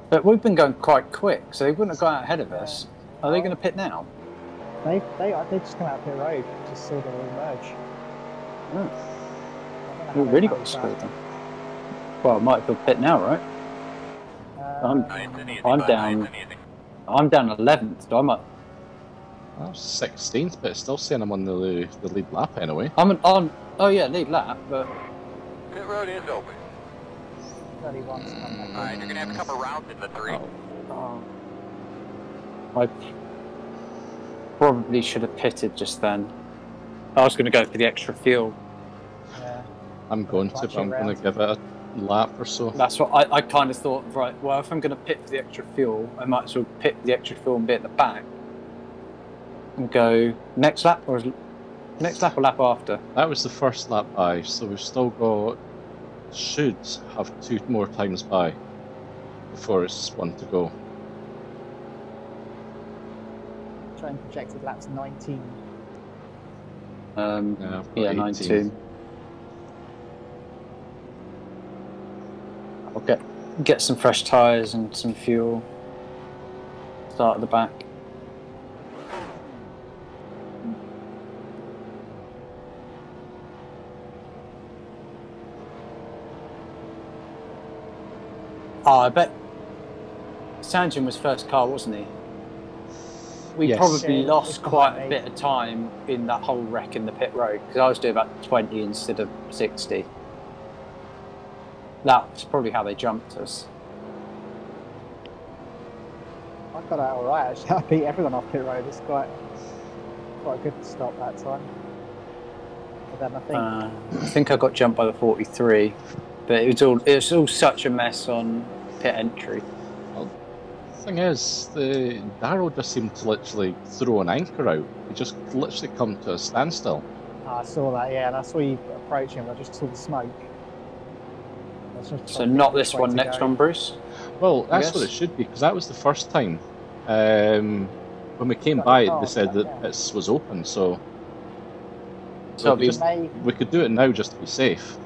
But we've been going quite quick, so they wouldn't have got out ahead of us. Are they going to pit now? They they uh, they just come out pit road, just saw the merge. Oh. Yeah. We've really got to speed them. Well, I might be pit now, right? Um, I'm I'm down. I'm down eleventh. So I might I was 16th, but still saying I'm on the the lead lap anyway. I'm an, on. Oh yeah, lead lap, but Pit road is open. 31's coming up. Alright, you're gonna have a couple rounds in the three. oh, um, I probably should have pitted just then. I was going to go for the extra fuel. Yeah. I'm going to, but I'm going to give it a lap or so. That's what I, I kind of thought. Right, well, if I'm going to pit for the extra fuel, I might as well pit the extra fuel and be at the back and go next lap or next lap or lap after. That was the first lap by, so we've still got should have two more times by before it's one to go. Showing projected laps 19. Um, Yeah, I've yeah, 19. I'll get get some fresh tyres and some fuel. Start at the back. Oh, I bet Sanjin was first car, wasn't he? We Yes. probably Yeah, lost it's quite a bit of time in that whole wreck in the pit road because I was doing about 20 instead of 60. That's probably how they jumped us. I got out alright actually. I beat everyone off pit road. It's quite quite a good stop that time. But then I think Uh, I think I got jumped by the 43, but it was all it was all such a mess on pit entry. Thing is, the Darrow just seemed to literally throw an anchor out. He just literally come to a standstill. I saw that, yeah, and I saw you approaching him. I just saw the smoke. I was just So not this one, next go. one, Bruce. Well, I that's what it should be because that was the first time. Um, when we came by, the car, they said that yeah. it was open, so So it'll we just- May we could do it now just to be safe.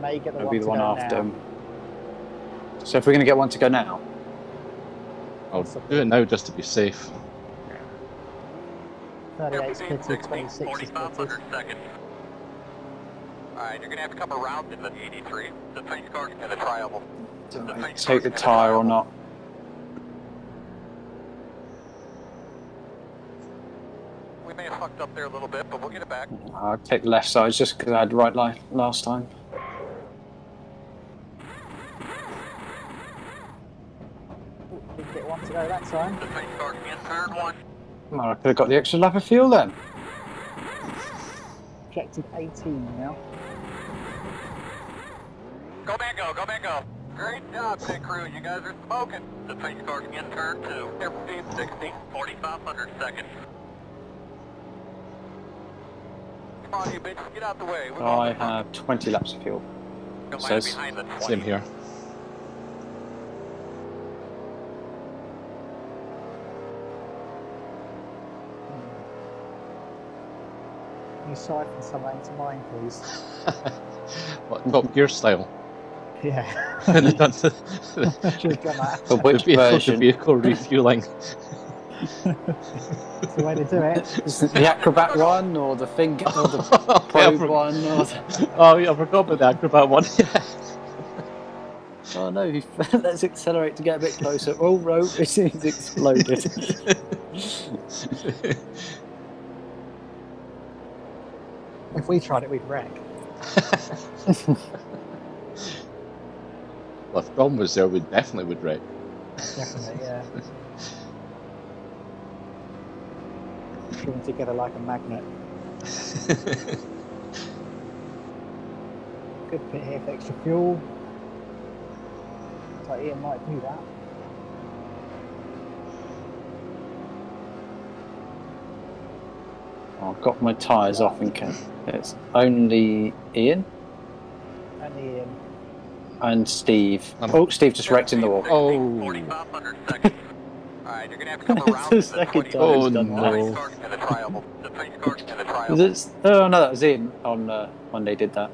may get the it'll one be the one after. now. So if we're going to get one to go now, oh, I'll do it now just to be safe. 38 's pitted, 60, 26 is pitted. 4,500 seconds. Alright, you're gonna have a couple rounds in the 83. The pace cars and the tri-oval. do I take the tyre or not? We may have fucked up there a little bit, but we'll get it back. I'll take the left side just because I had the right line last time. Didn't get one to go that time. The pace cars in third one. Well, I could have got the extra lap of fuel then. Projected 18 now. Go man, go, go man, go. Great job, pit crew. You guys are smoking. The pace cars in turn two. 15, 60, 4,500 seconds. Come on, you bitch. Get out the way. We're I have 20 laps of fuel. Says- behind the 20. Same here. You siphon some into mine, please? what, Top Gear style. Yeah. When they done the, Should have done which the vehicle, the vehicle refueling. That's the way to do it. Is it the Acrobat one or the finger or the oh, probe for- one? Or the... oh, yeah, I forgot about the Acrobat one. Oh no, let's accelerate to get a bit closer. Oh, rope, it's exploded. If we tried it, we'd wreck. well, if Dom was there, we definitely would wreck. Definitely, yeah. String together like a magnet. Good pit here for extra fuel. Looks like Ian might do that. Oh, I've got my tyres off in case. It's only Ian And Ian. and Steve. Um, oh, Steve just wrecked in the wall. Oh. Alright, you're gonna have a couple It's rounds the second time Oh, he's done no. that. The pace cars and the tri-oval. The pace cars and the Was tri-oval. it? Oh no, that was Ian on uh, Monday. Did that?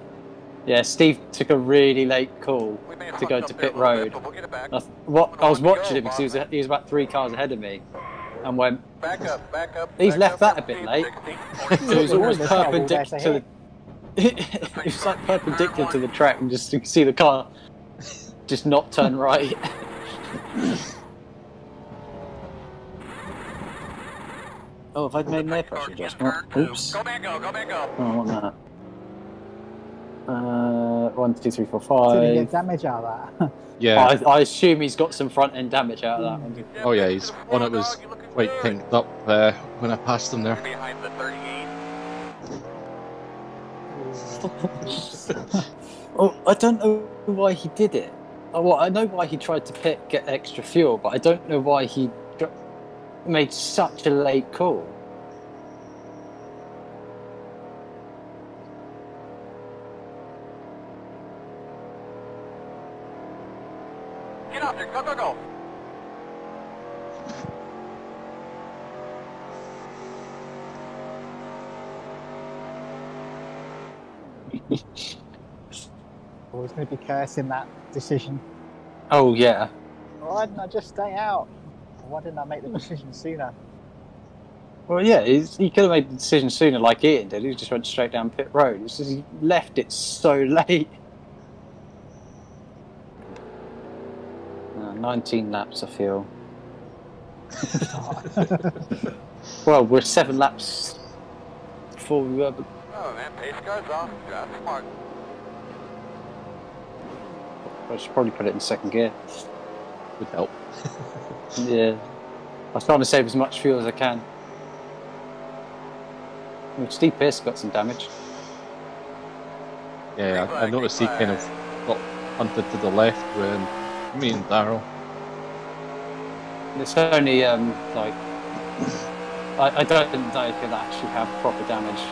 Yeah, Steve took a really late call. We may have To go to pit a bit, road. we'll get it back. I, th- what, I was watching him because he was, he was about three cars ahead of me, and went. Back up, back up. He's back left up, that a bit late. 16, So it was almost There's not a wall there perpendicular to to the. it was like perpendicular to the track, and just you can see the car just not turn right. oh, have I made an air pressure adjustment? Oops. Go back, go, go back, go. Oh, I want that. Uh, one, two, three, four, Did he get damage out of that? Yeah. I, I assume he's got some front end damage out of that one. Oh yeah, he's one that was quite pinked up uh, when I passed him there. Behind the 38. Oh, I don't know why he did it. Oh, well, I know why he tried to pit, get extra fuel, but I don't know why he dr- made such a late call. Get out there, go, go, go. Always going to be cursing that decision. Oh yeah, Why didn't I just stay out? Why didn't I make the decision sooner? well yeah, he could have made the decision sooner, like Ian did. He just went straight down pit road. It's just he left it so late. Uh, Nineteen laps, I feel. Well, we're seven laps before we were. Oh man, pace car's off. Drive smart. I should probably put it in second gear. Would help. Yeah. I was trying to save as much fuel as I can. Well, Steve Pierce got some damage. Yeah, I, I noticed he kind of got hunted to the left when me and Daryl. It's only um like I, I don't think they could actually have proper damage.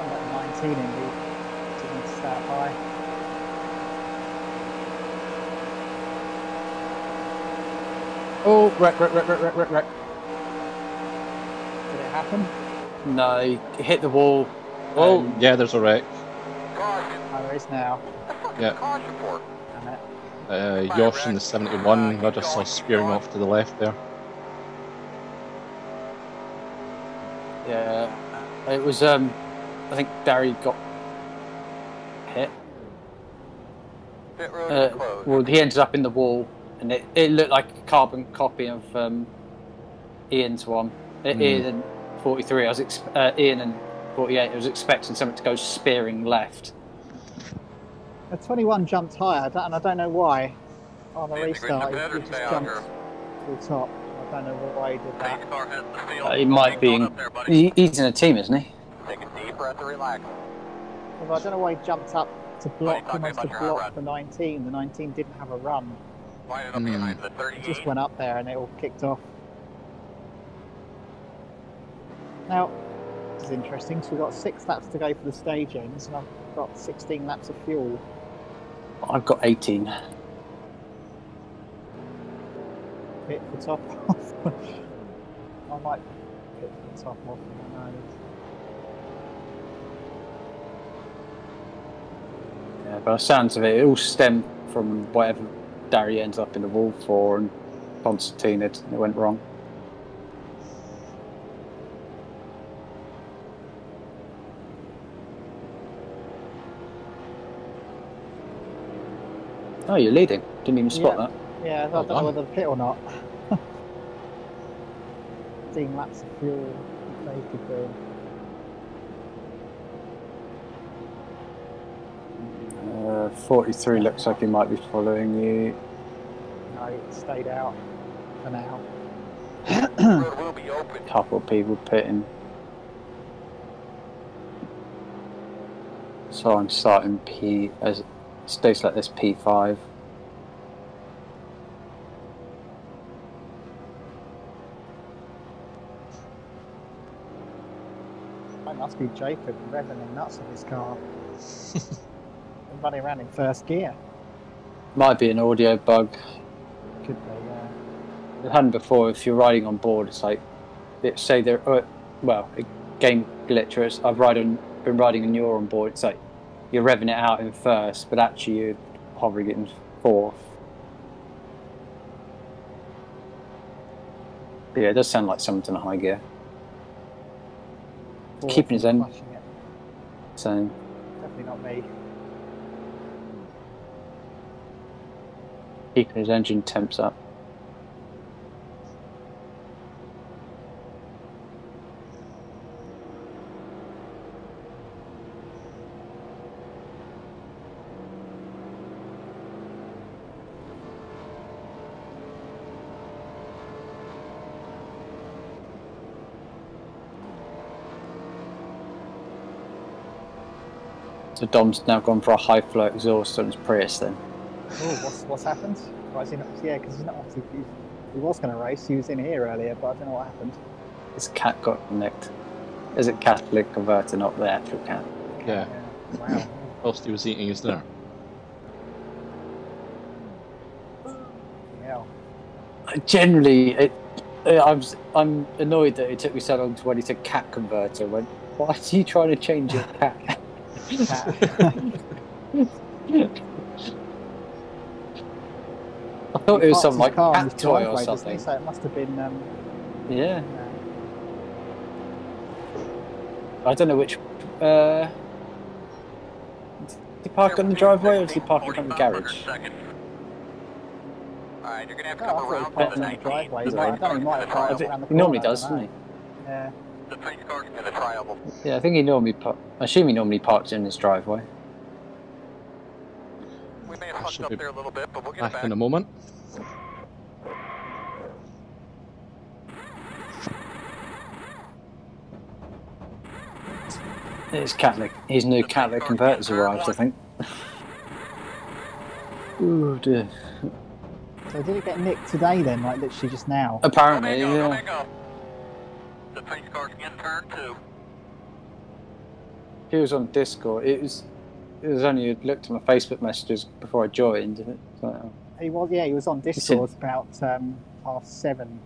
I'm at 19 in the didn't start high. Oh, wreck, wreck, wreck, wreck, wreck, wreck, wreck. Did it happen? No, he hit the wall. Oh, Um, yeah, there's a wreck. Caution. Oh, there is now. Yeah. is caution for? Damn it. Uh, Yosh in the 71, I just saw spearing off to the left there. Yeah, it was. Um, I think Barry got hit. Uh, well, he ended up in the wall, and it, it looked like a carbon copy of um, Ian's one. Hmm. Ian and 43. I was ex- uh, Ian and 48. I was expecting something to go spearing left. The 21 jumped higher, and I don't know why. On the restart, he, better he stay just jumped to the top. I don't know why he did that. Pace car has the field. Uh, he might be. In, there, he, he's in a team, isn't he? Take a deep breath and relax. Although I don't know why he jumped up to block, talking almost to about block the 19. The 19 didn't have a run. Line it up Hmm. behind the 38. just went up there and it all kicked off. Now, this is interesting. So we've got six laps to go for the stage ends, and I've got 16 laps of fuel. I've got 18. Hit the top off. I might hit the top off. who knows. Yeah, by the sounds of it, it all stemmed from whatever Darry ends up in the wall for, and Constantine it, it went wrong. Oh, you're leading. Didn't even spot Yeah. that. Yeah, I Well don't know whether to pit or not. 15 laps of fuel, safety fuel. Uh, 43 looks like he might be following you. No, it stayed out for now. road will be open. couple of people pitting. So I'm starting P as states like this P5. That must be Jacob revving the nuts of his car. running around in first gear. Might be an audio bug. Could be, yeah. Had them before. If you're riding on board, it's like, it- say they're uh, well, a game glitch. Or it's, I've riding, been riding and you're on board. It's like you're revving it out in first, but actually you're hovering it in fourth. But yeah, it does sound like someone's in a high gear. Keeping his end. So Definitely not me. Keeping his engine temps up. So Dom's now gone for a high flow exhaust on his Prius then. Oh, what's what's happened? Why is he not? Yeah, because he's not obviously. He, he was going to race. He was in here earlier, but I don't know what happened. His cat got nicked. Is it catalytic converter, not the actual cat? Yeah. Wow. Whilst he was eating his dinner. yeah. Generally, it, uh, I'm s- I'm annoyed that it took me so long to when he said cat converter. When why are you trying to change your cat? I thought it was some like car cat toy or something. So it must have been. Um, Yeah, uh, I don't know which. Uh, did he park on the driveway or did he park in front the garage? Alright, you're gonna have to come thought he around parked the the 19. driveway. The but I paint don't know, he might have parked I think- triangle. around the he normally does, doesn't he? Yeah. The pace car's in the tri-oval. Yeah, I think he normally. Par- I assume he normally parks in his driveway. We may have I fucked should up there a little bit, but we'll get Back back. in a moment. His catalytic, his new catalytic converters arrived, I think. Ooh dear. So did it get nicked today then? Like literally just now? Apparently, Go, go, yeah. go. The pace car's in turn two. He was on Discord. It was. It was only I looked at my Facebook messages before I joined, and it was oh. He was. Yeah, he was on Discord about um, half seven.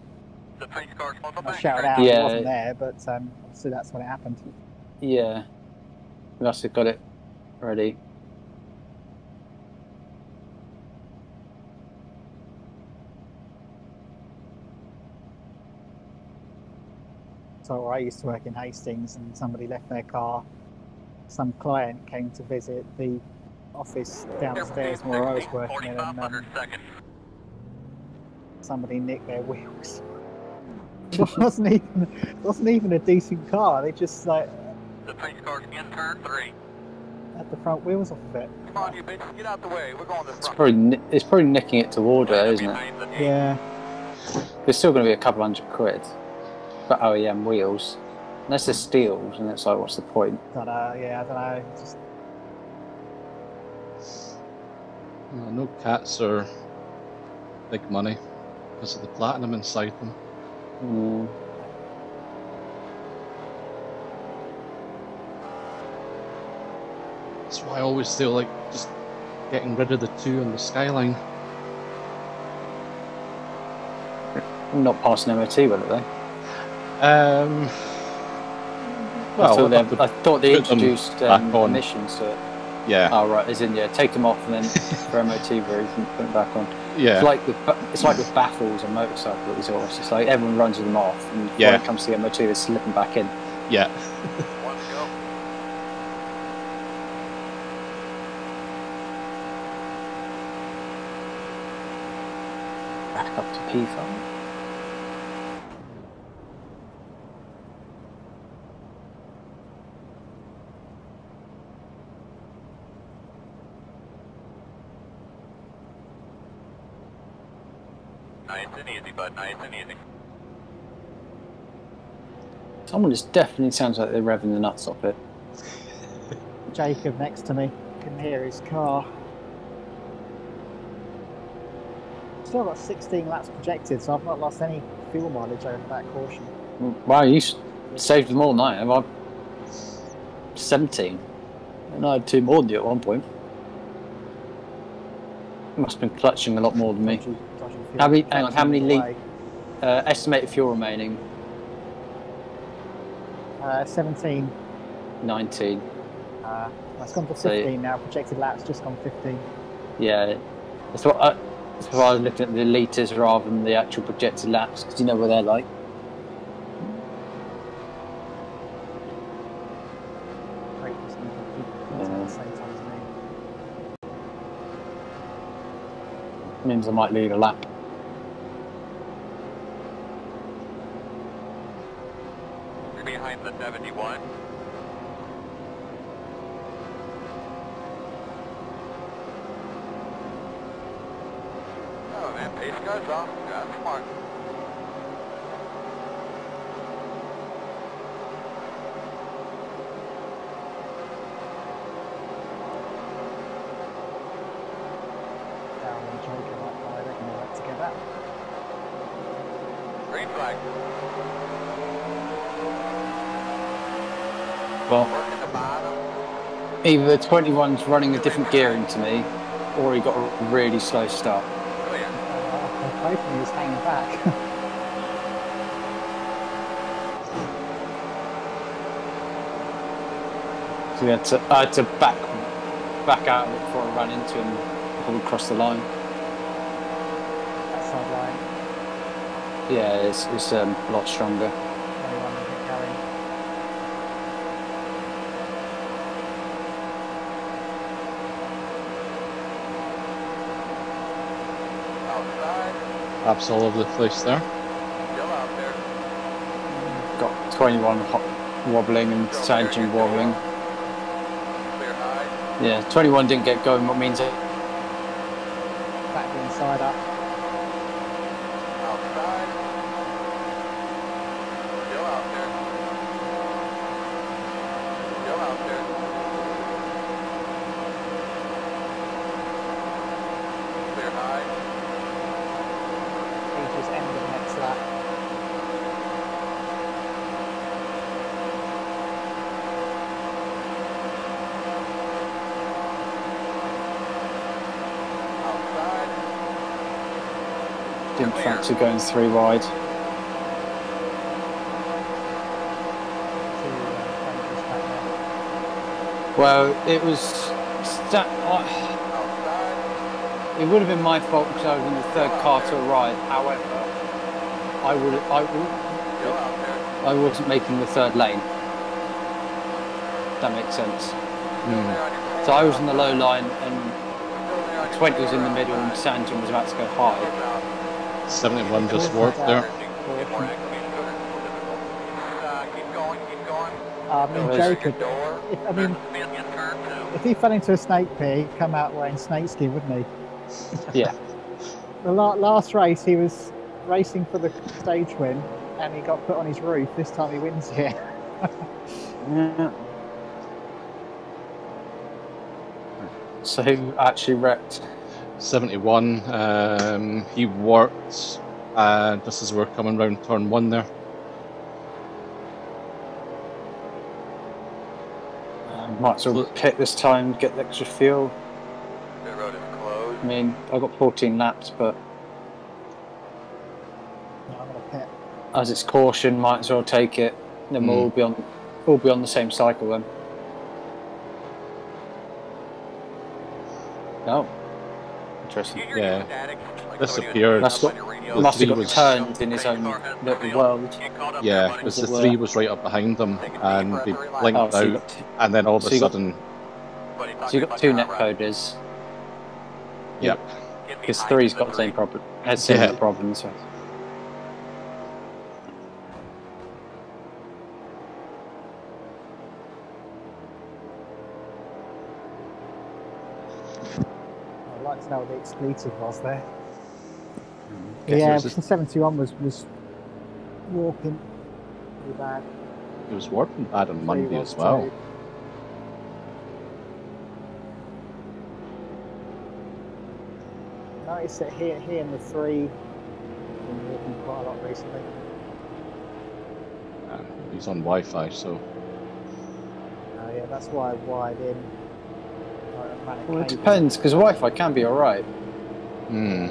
The pace car's I back. shouted straight. out. He Yeah. wasn't there, but um, obviously that's when it happened. yeah. We must have got it ready. So I used to work in Hastings, and somebody left their car. Some client came to visit the office downstairs where I was working, and um, somebody nicked their wheels. it wasn't even wasn't even a decent car. They just like The pace car's in turn three. had the front wheels off of it. Come on, you bitch. Get out the way. We're going to the It's probably it's probably nicking it to order, isn't it? Behind the gate. Yeah, It's still going to be a couple hundred quid for OEM wheels. Unless they're steels, and it's like, what's the point? don't know. Yeah, I don't know. Just Uh, no cats are big money because of the platinum inside them. Mm. That's why I always feel like just getting rid of the two on the skyline. Not passing MOT, will it? Though. Um, I, well, thought we'll they, have to- I thought they introduced back um, on. emissions to it. yeah, Oh right, as in yeah, take them off and then for MOT route and put them back on. yeah, It's like with ba- it's like with baffles on motorcycle exhaust. It's like everyone runs with them off, and Yeah. when it comes to the MOT, they slip them back in. yeah. One to go. Back up to P5. Nice and easy, bud. Nice. Someone just definitely sounds like they're revving the nuts off it. Jacob next to me can hear his car. Still got 16 laps projected, so I've not lost any fuel mileage over that caution. Wow, you saved them all night. I'm on 17. And I had two more than you at one point. You must have been clutching a lot more than me. How many- hang on, how many le- Uh, estimated fuel remaining Uh, 17. 19. Uh, that's gone to So- 15 now. Projected laps just gone 15. Yeah, that's what I, that's why I was looking at the litres rather than the actual projected laps because you know what they're like. Great, just gonna keep Yeah. at the same time as me. Means I might lead a lap. You're behind 71. Oh man, pace car's off. That's smart. Down and Joker like by, they're going to work together. Green flag. Well, Working the bottom. Either the 21's running a different gearing to me or he got a really slow start. Clear. Uh, both of you hanging back. So we had to, I had to back back out of it before I ran into him before we crossed the line. that side line. Yeah, it's, it's um, a lot stronger. Anyone will get going. Outside. Laps all over the place there. Still out there. Got 21 wobbling and Sanjin wobbling. Yeah, 21 didn't get going, what means it. Back the inside up. Outside. Still out there. Still out there. Clear high. Ages end of the next lap. Outside. Going three wide. Two dangerous back there. Well, it was. Sta- I, it would have been my fault because I was in the third car to arrive. However, I would I, would- Still out there. I wasn't making the third lane. That makes sense. Still there on your So I was in the low line and Still there on your 20 was in the middle and Sanjin was about to go high. 71 just warped there. Get more activation to it. Uh, keep going, keep going. I mean, Well, Joe Your could. If, I mean, Million turn two. if he fell into a snake pit, he'd come out wearing snake skin, wouldn't he? Yeah. The la- last race, he was racing for the stage win, and he got put on his roof. This time, he wins here. Yeah. So who actually wrecked? 71, um, he warped uh, just as we're coming round turn one there. Um, might as well pit this time, get the extra fuel. The road is closed. I mean, I got 14 laps, but No, I'm gonna pit. as it's caution, might as well take it. Then we'll Mm. all be on, all be on the same cycle then. Oh, interesting. Yeah. static, like Disappeared. That's somebody got- on your radio. The Must have three got was- turned in his own little world. Get caught up Yeah, because the three was right up behind them, and they blinked Oh, so out, got, and then all of so a you got- sudden, Buddy, so you got two buddy, net coders. yep. Because behind three's the got the same problem. Has similar Yeah. problems. So. To know what the expletive was there. It yeah, was just- 71 was was walking pretty bad. It was warping bad on Monday as well. too. Notice that here, here in the three, been walking quite a lot recently. Uh, he's on Wi-Fi, so Oh yeah, that's why I wired in. Like a manic Well, it depends, because Wi-Fi can be alright. hmm.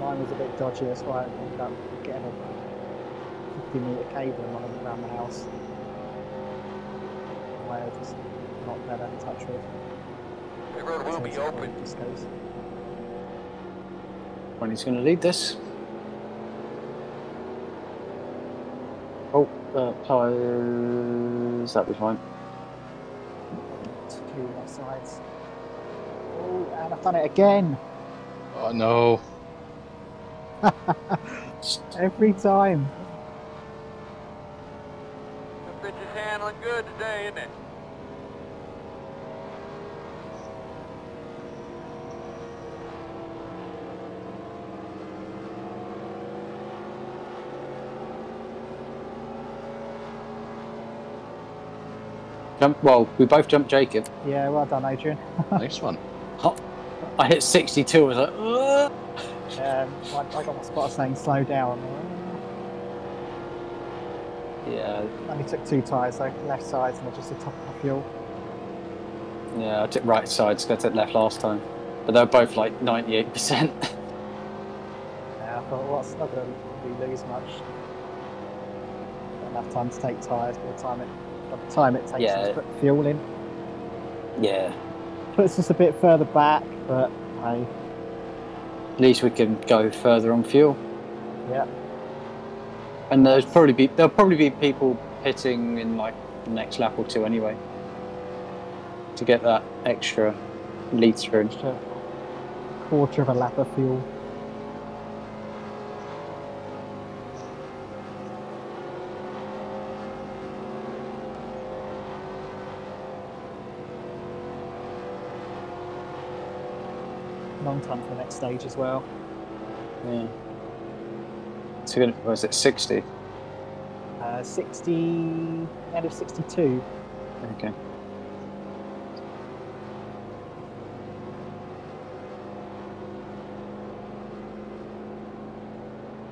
Mine was a bit dodgy, that's why I ended up getting a 50 metre cable and running around the house. Wire just not better to touch with. The road will be it's like open. Discos. When he's going to lead this? Oh, uh, tyres. That'll be fine. Two left sides. And I've done it again! Oh no. Every time. The bitch is handling good today, isn't it? Jump. Well, we both jumped Jacob. Yeah, well done, Adrian. nice one. I hit 62. I was like, "Ugh." Um, I, I got my spotter saying slow down. yeah, Only took two tyres though, left sides and just the top of my fuel. yeah. I took right side, so I took left last time. But they were both like 98%. Yeah, I thought, well, it's not going to lose much. Enough time to take tyres by the time it, the time it takes Yeah. to put fuel in. yeah. Puts us a bit further back, but hey, At least we can go further on fuel. yeah, And there's probably be there'll probably be people hitting in like the next lap or two anyway. To get that extra litre in. quarter of a lap of fuel. Time for the next stage as well. Yeah. So we're gonna, was it 60? Uh, 60, end of 62. Okay.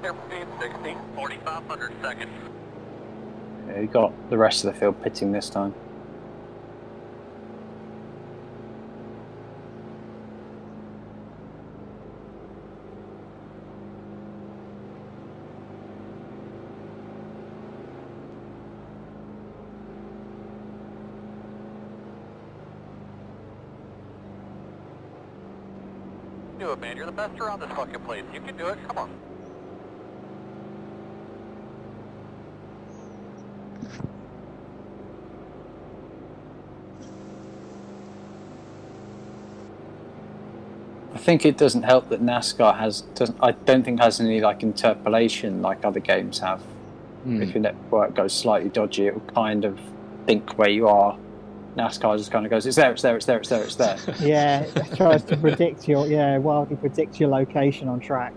Fifteen, sixteen, forty-five hundred seconds. Yeah, you got the rest of the field pitting this time. Do it, man. You're the best around this fucking place. You can do it. Come on. I think it doesn't help that NASCAR has doesn't. I don't think has any like interpolation like other games have. Hmm. If your network goes slightly dodgy, it will kind of think where you are. NASCAR just kind of goes, "It's there, it's there, it's there, it's there, it's there." Yeah, it tries to predict your yeah wildly predict your location on track.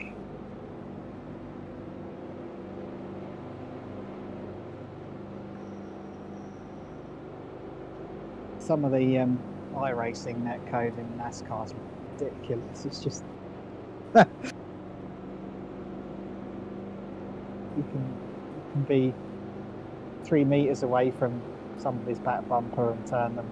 Some of the um, iRacing netcode in NASCAR is ridiculous. It's just you can you can be three meters away from somebody's back bumper and turn them.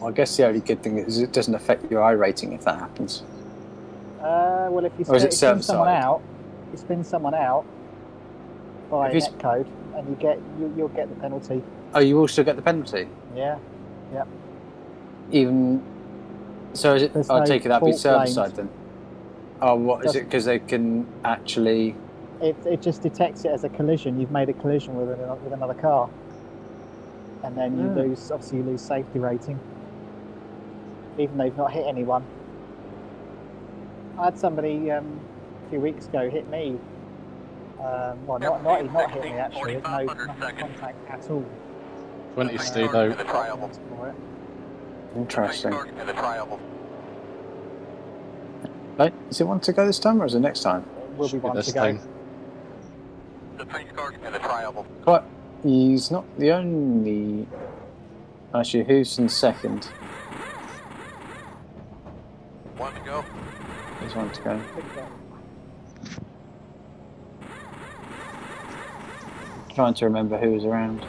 Well, I guess the only good thing is it doesn't affect your iRating if that happens. Uh, well, if you spin, spin someone out, you spin someone out by If code, and you get you, you'll get the penalty. Oh, you also get the penalty, Yeah, Yeah. even. So is it? I no take it that'd be server side then. Oh, what is it? Because they can actually. it, it just detects it as a collision. You've made a collision with another, with another car, and then you Ah. lose. Obviously, you lose safety rating, even though you've not hit anyone. I had somebody um, a few weeks ago hit me. Um, well, not not, not hit me actually. No, no contact at all. 20 Uh, stayed out. the tri-oval. For it. Interesting. In. Right, is it one to go this time or is it next time? It will be Should one this to go. time. The pace card in the tri-oval. Quite. He's not the only. Actually, who's in second? One to go. There's one to go. Trying to remember who was around.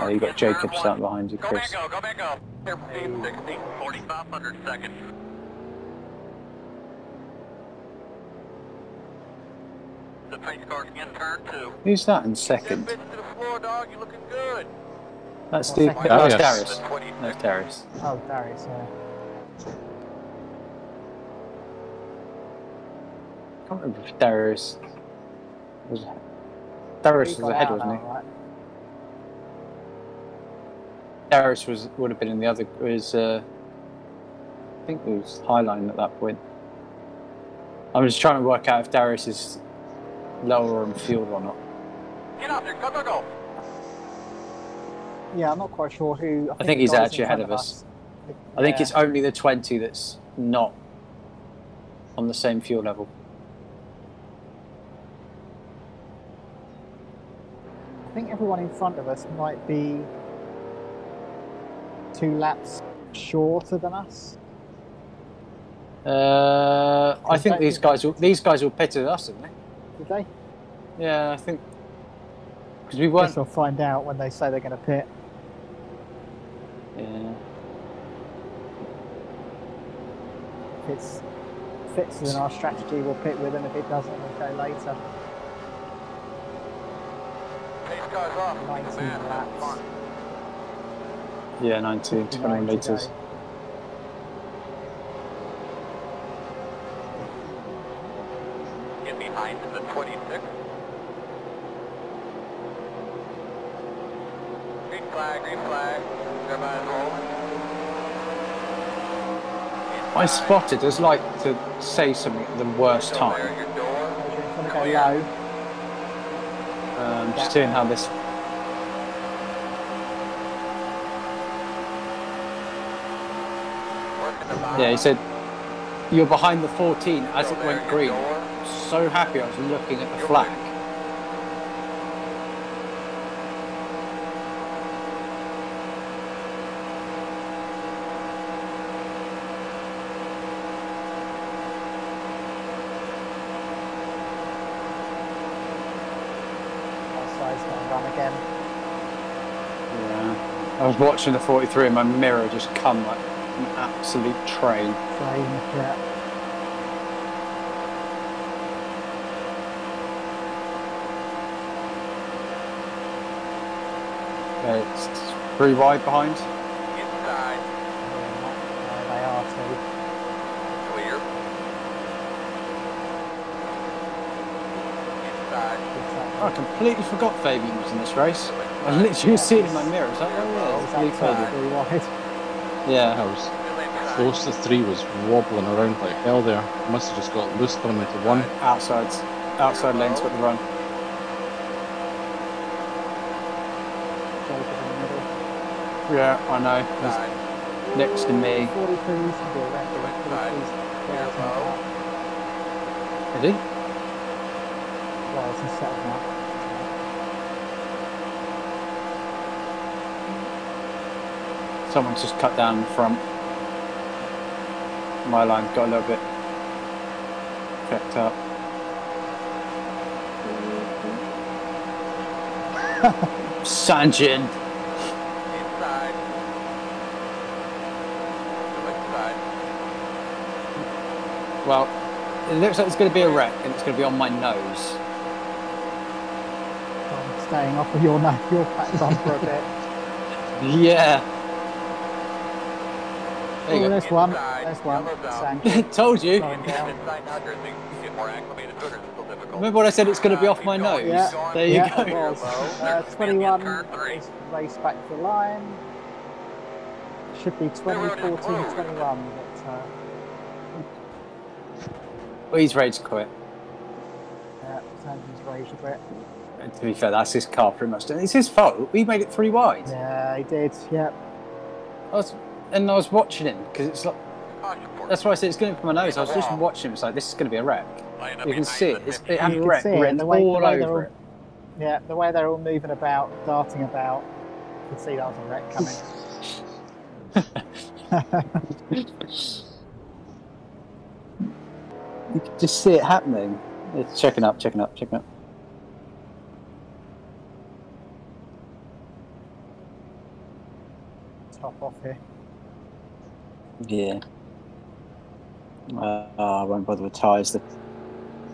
Oh, you got Jacob sat behind you, Chris. Go back, go back, 16, 4,500 seconds. The turn two. Who's that in second? That's Steve. Oh, Darius. Darius. That's Darius. Oh, Darius, yeah. I can't remember if Darius was Darius was ahead, wasn't he? Darius was would have been in the other. Was uh, I think it was Highline at that point. I'm just trying to work out if Darius is lower on field or not. Get out there. Go, go, go. Yeah, I'm not quite sure who. I think the he's actually ahead of us. us. I think Yeah. it's only the 20 that's not on the same fuel level. I think everyone in front of us might be two laps shorter than us. Uh, I think these guys will these guys will pitted us, didn't they? Did they? Yeah, I think because we Guess weren't. we'll find out when they say they're going to pit. Yeah. If it's fits within our strategy, we'll pit with them. If it doesn't, we'll go later. Pace car's off. Make a 19 man. Have laps. Fun. Yeah, 19, 21 59 to litres. go. Get behind the 26. Green flag, green flag. Everybody's rolling. I Inside. spotted us like to say something at the worst Still there time. at your door. Just want to go Clear. low. Um, just seeing how this. Working the bottom. Yeah, he said you're behind the 14 as it went green. So happy I was looking at the flag. clear. Going to again. Yeah. I was watching the 43 and my mirror just come like an absolute train. Train, yeah. Uh, It's three wide behind. Inside. Yeah, they are too. Clear. Inside. I completely forgot Fabian was in this race. I literally was seeing it in my mirror. I was like, oh yeah, it's Lee Exactly. Fabian. Three wide. Yeah. I was Still inside. Close to three, was wobbling around like hell there. Must have just got loose coming into one. Outside, outside lane's got the run. Jacob in the middle. Yeah, I know. He's next to me. 43's can be a record. Inside. 43's Clear low. Is he? Well, it's a seven now. Someone's just cut down in front. My line got a little bit checked up. Sanjin. Inside. Inside. Well, it looks like it's going to be a wreck and it's going to be on my nose. I'm staying off of your nose, your back bumper a bit. Yeah. There Oh, you go. there's one. Inside, There's one. yellow down. Sank. Told you. Slowing down. Inside now, there's things to get more acclimated to it. It's still difficult. Remember what I said? It's going to be off my nose. Yeah. There you yeah, go. Uh, 21 race back to the line. Should be 20, 14, 21. But, uh, Well, he's ready to quit. yeah, Sanjin's raged a bit. And to be fair, that's his car pretty much. It's his fault. We made it three wide. Yeah, he did. Yeah. I was, and I was watching him because it's like that's why I said it's going to be my nose. I was just watching him. It's like this is going to be a wreck. You can see it. It's, it had You a wreck it, written the way- the all way they're over all- it. Yeah, the way they're all moving about, darting about, you can see that was a wreck coming. You could just see it happening. It's checking up, checking up, checking up. Top off here. Yeah. Uh, I won't bother with tyres. They're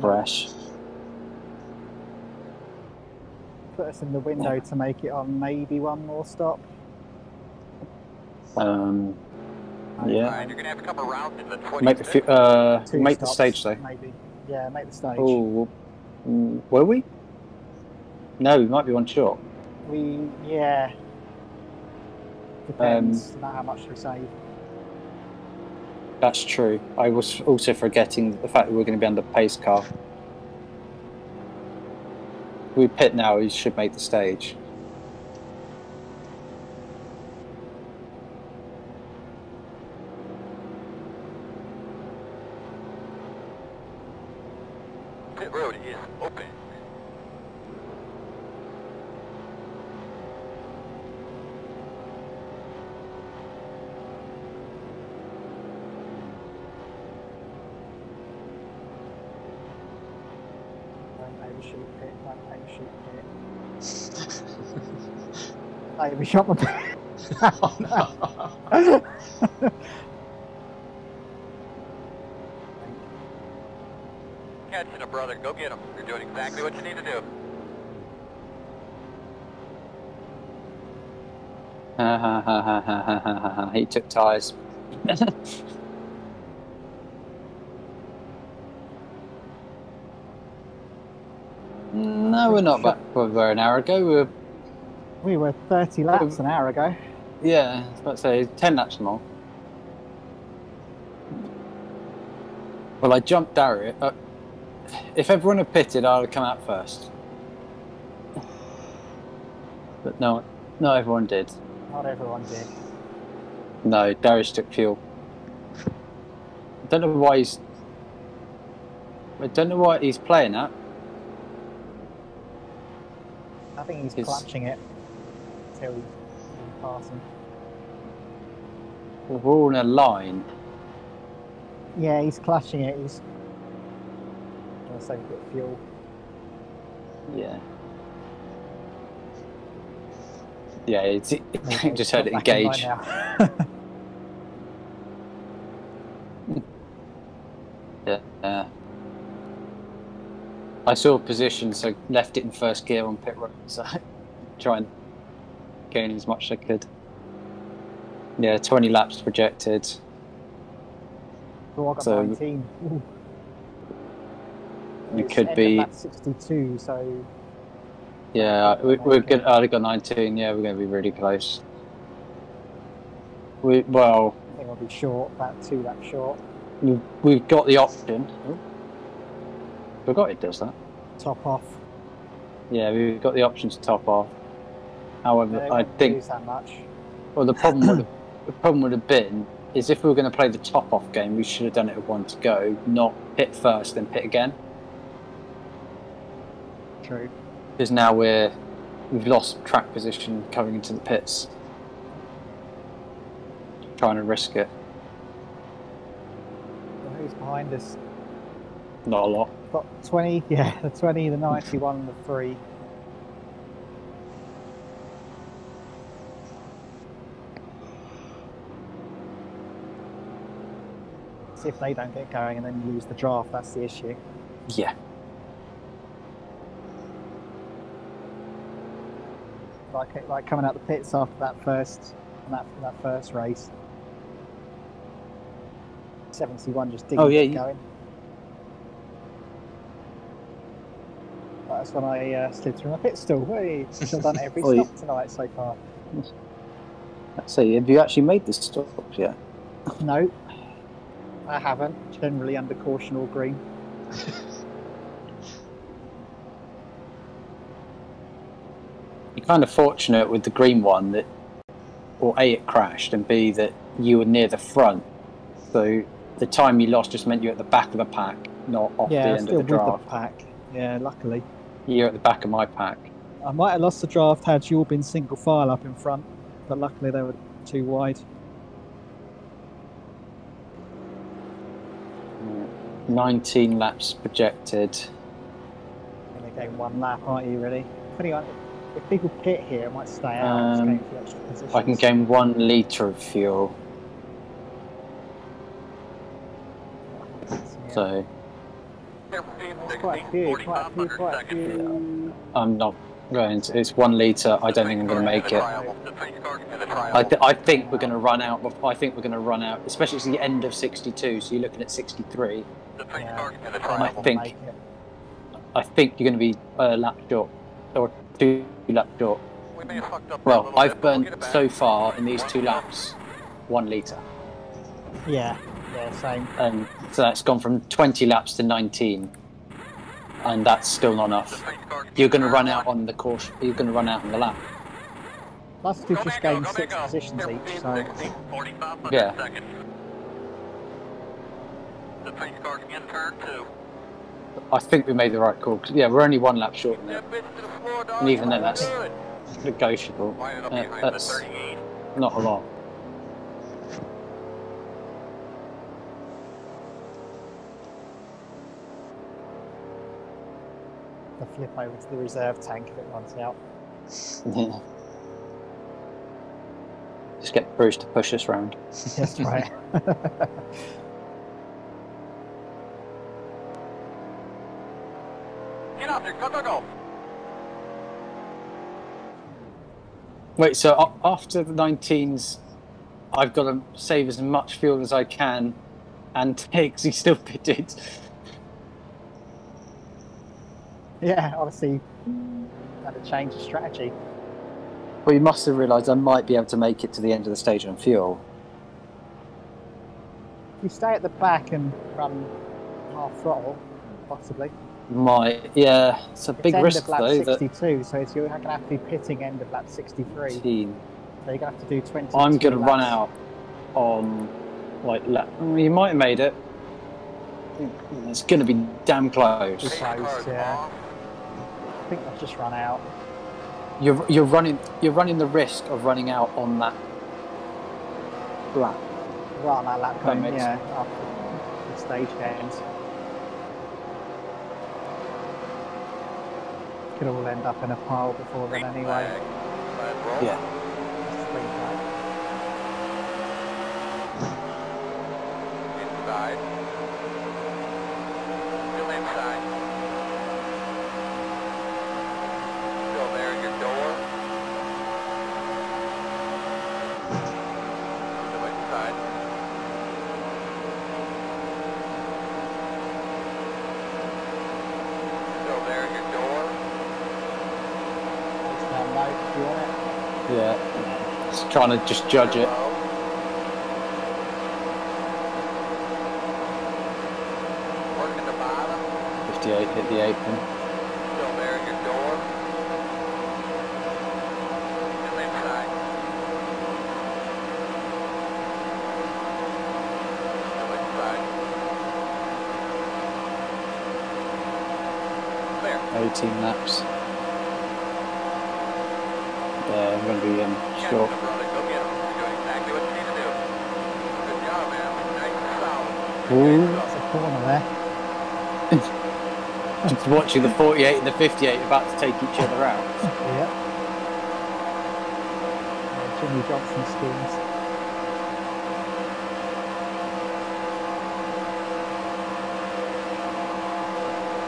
fresh. put us in the window to make it on maybe one more stop. Um, Yeah. Alright, you're gonna have a couple rounds in the 20 make the uh, Two make the stage though. Maybe. Yeah, make the stage. Oh, mm, were we? No, we might be one short. We yeah. Depends Um, on how much we save. That's true. I was also forgetting the fact that we're going to be under pace car. We pit now, we should make the stage. Pit road is open. Don't overshoot pit. Don't overshoot pit. I overshot my pit. oh, no. Catching a brother, go get him. You're doing exactly what you need to do. Ha ha ha ha ha ha ha ha. He took tyres. no, we're not back where we were an hour ago. We were, We were 30 laps an hour ago. yeah, I was about to say 10 laps more. Well, I jumped Darius. Uh, if everyone had pitted, I'd have come out first. But no, not everyone did. Not everyone did. No, Darius took fuel. I don't know why he's. I don't know what he's playing that. I think he's It's- clutching it until he pass him. We're all in a line. Yeah, he's clutching it. He's gonna save a bit of fuel. Yeah. Yeah, it's, Okay, just heard it got back in engage. Yeah. yeah. I saw a position, so left it in first gear on pit road, so try and gain as much as I could. Yeah, 20 laps projected. Oh, I got So- 19. Ooh. You It's could be- 62, so Yeah, we, we're good. I'd got 19. Yeah, we're going to be really close. We well, I think I'll be short, about two laps short. we've, we've got the option. Oh, forgot it does that. Top off. Yeah, we've got the option to top off. However, I think that much. well the problem would have, the problem would have been is if we were going to play the top off game, we should have done it with one to go, not pit first then pit again. True. Because now we're we've lost track position coming into the pits. Trying to risk it, So who's behind us? not a lot. Got 20, yeah, the 20, the 91, and the 3. If they don't get going and then you lose the draft, that's the issue. Yeah. Like like coming out the pits after that first that that first race. 71 just didn't Oh, yeah, get you- going. That's when I uh, slid through my pit stall. Hey, I've done every Oh, stop tonight so far. Let's see. Have you actually made this stop yet? No, I haven't. Generally under caution or green. You're kind of fortunate with the green one that, or A, it crashed, and B, that you were near the front. So the time you lost just meant you're at the back of the pack, not off yeah, the end still of the with the pack. Yeah, luckily. You're at the back of my pack. I might have lost the draft had you all been single file up in front, but luckily they were too wide. 19 laps projected. You're going to gain one lap, aren't you, really? Depending on if people pit here, it might stay out. Um. I can gain one litre of fuel, Yeah. so quite a few, quite a few, quite a few. I'm not To- it's one litre. I don't think I'm going to make it. I, th- I think we're going to run out. I think we're going to run out, especially it's the end of 62. So you're looking at 63. Yeah. I think- I think you're going to be a lap short or two lap short. Well, I've burned so far in these two laps one litre, Yeah, yeah, same. and so that's gone from 20 laps to 19, and that's still not enough. You're going to run out on the course. You're going to run out on the lap. Plus, we've just gained six positions each, so Yeah. The pace car can turn two. I think we made the right call. 'cause, yeah, we're only one lap short in there. That bitch to the floor, dog. And even then, that's- Negotiable. Uh, that's not a lot. The flip over to the reserve tank if it runs out. Yeah. Just get Bruce to push us round. That's right. Get out there, go, go, go. Wait, so after the 19s, I've got to save as much fuel as I can, and Higgs, he's still pitted. yeah, obviously, had to change the strategy. Well, you must have realised I might be able to make it to the end of the stage on fuel. If you stay at the back and run half throttle, possibly. Might, yeah, it's a big it's risk end of lap though. That 62, so it's, you're going to have to be pitting end of lap 63. team. So you're going to have to do 20. I'm going to run out on like lap. You might have made it. It's going to be damn close. Close, yeah. Off. I think I've just run out. You're you're running you're running the risk of running out on that lap. Right on that lap That going, makes- yeah, after the stage ends. Could all end up in a pile before then anyway. flag. Flag. Yeah. Just. Inside. Still inside. Still there in your door. Still inside. Still there in your door. Just down low if you want it. Yeah. Just trying to just judge it. Low. Working the bottom. 58 hit the apron. Still there in your door. Still inside. Still inside. Clear. 18 laps. Yeah, I'm going to be um, short. him, brother. Go get him. You're doing exactly what you need to do. Good job, man. Nice and solid. Ooh. That's a corner there. Just watching the 48 and the 58 about to take each other out. Yep. Yeah, Jimmie Johnson schemes.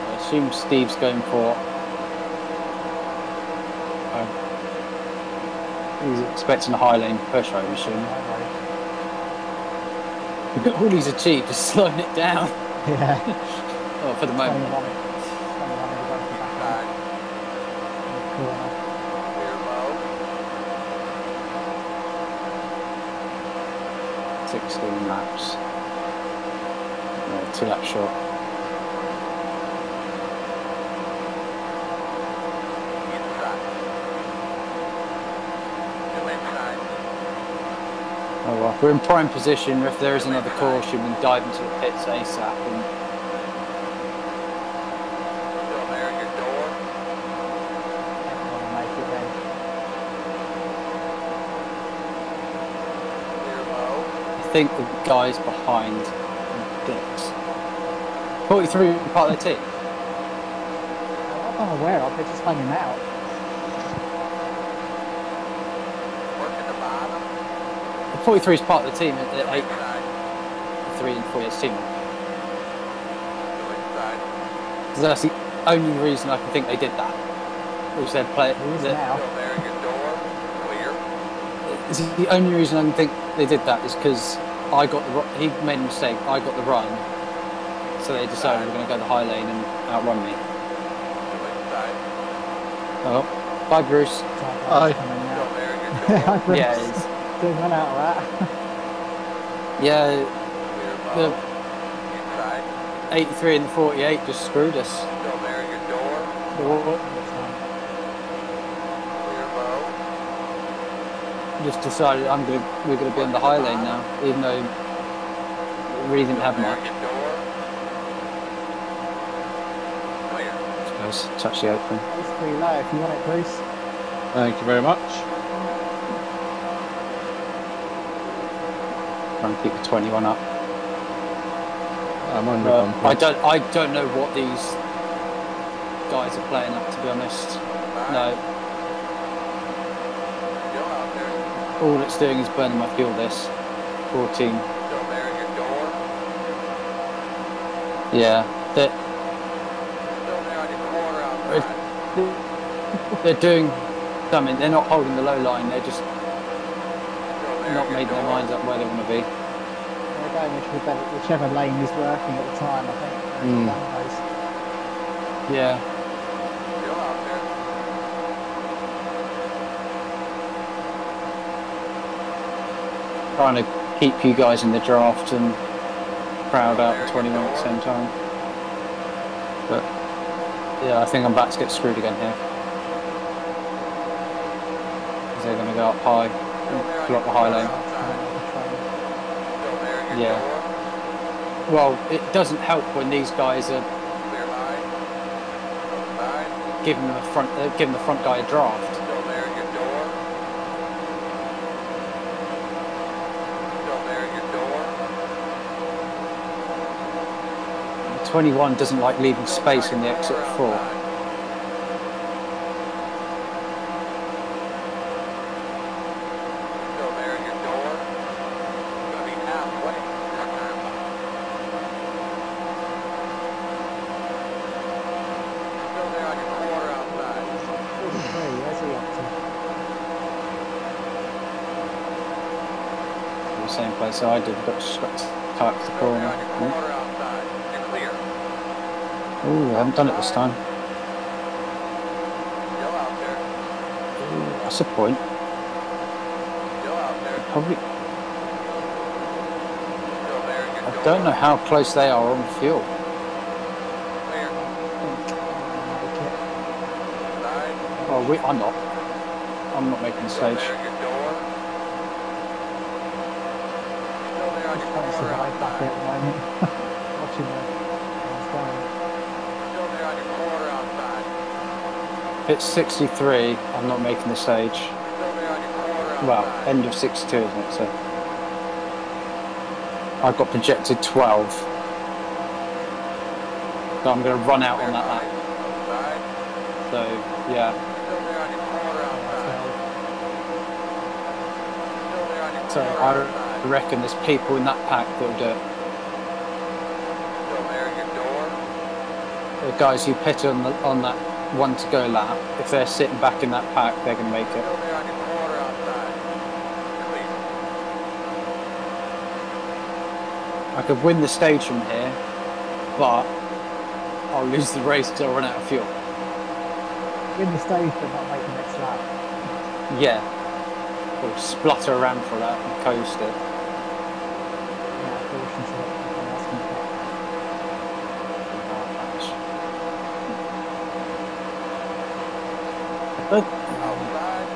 I assume Steve's going for. Um, he's expecting a high lane push, I assume. All he's achieved is slowing it down. Yeah. Oh, for the 21. 21 moment. in the back Inside. in the corner. Clear low. 16 laps. No, two laps short. Inside. Still inside. Oh well, we're in prime position. If there is another caution, we dive into the pits ASAP. And. I think the guys behind Dix. 43 part of their team. I'm aware of, they're just hanging out. Working the bottom. 43 is part of the team at Still at 8, inside. 3 and 4 years team. Still. So that's the only reason I can think they did that. which they're playing. He is now. Still there in your door. Clear. The only reason I can think they did that is because I got the he made a mistake. I got the run, so they decided we're going to go the high lane and outrun me. Oh, bye, Bruce. Aye. Coming Still out. there in your door. Hi, Bruce. Yeah, it's, Doing run out of that. yeah. The 83 and the 48 just screwed us. Still there your door. The wa- Clear low. Just decided I'm gonna we're gonna be on the high lane now, even though we really didn't have much. in your door. Clear. I suppose touch the open. It's pretty low if you want it, Bruce. Thank you very much. Try and keep the 21 up. I'm on the Uh. I don't I don't know what these guys are playing up to be honest. No, Still out there. all it's doing is burning my fuel. This 14. Still there in your door. Yeah, they're Still there on your quarter outside. they're doing something. They're not holding the low line. They're just not in making their minds up where they want to be. They're whichever, whichever lane is working at the time, I think. Mm. One of those. Yeah. Still out there. trying to keep you guys in the draft and crowd out the 21 at the same time. But yeah, I think I'm about to get screwed again here. 'Cause they're going to go up high, on block the high lane. outside. Still there in your Yeah. Well, it doesn't help when these guys are Clear line. Outside. giving the front, uh, giving the front guy a draft. Still there in your door. Still there in your door. The 21 doesn't like leaving space in the exit four. Still there in your door. Gonna be halfway this time. Still there on your quarter outside. 43, where's he up to? The same place I did, got stuck tight to the corner. You're. Ooh, I haven't done it this time. Ooh, that's a point. Probably. I don't know how close they are on fuel. Well, oh, we, I'm not. I'm not making the stage. there in your door. Still there on Just your trying to quarter survive back outside. at the moment. Watching the guys going. Still there on your quarter outside. If it's 63, I'm not making the stage. Well, end of 62, isn't it? So I've got projected 12. So I'm going to run out on that lap. So yeah, so I reckon there's people in that pack that'll do it. Still there in your door. The guys who pit on the, on that one to go lap, if they're sitting back in that pack, they're going to make it. Still there on your quarter outside. Clear. I could win the stage from here, but I'll lose the race because I'll run out of fuel. Win the stage but not make the next lap. Yeah. Or splutter around for that and coast it. Yeah, caution to it. Everyone else can get- But Outside.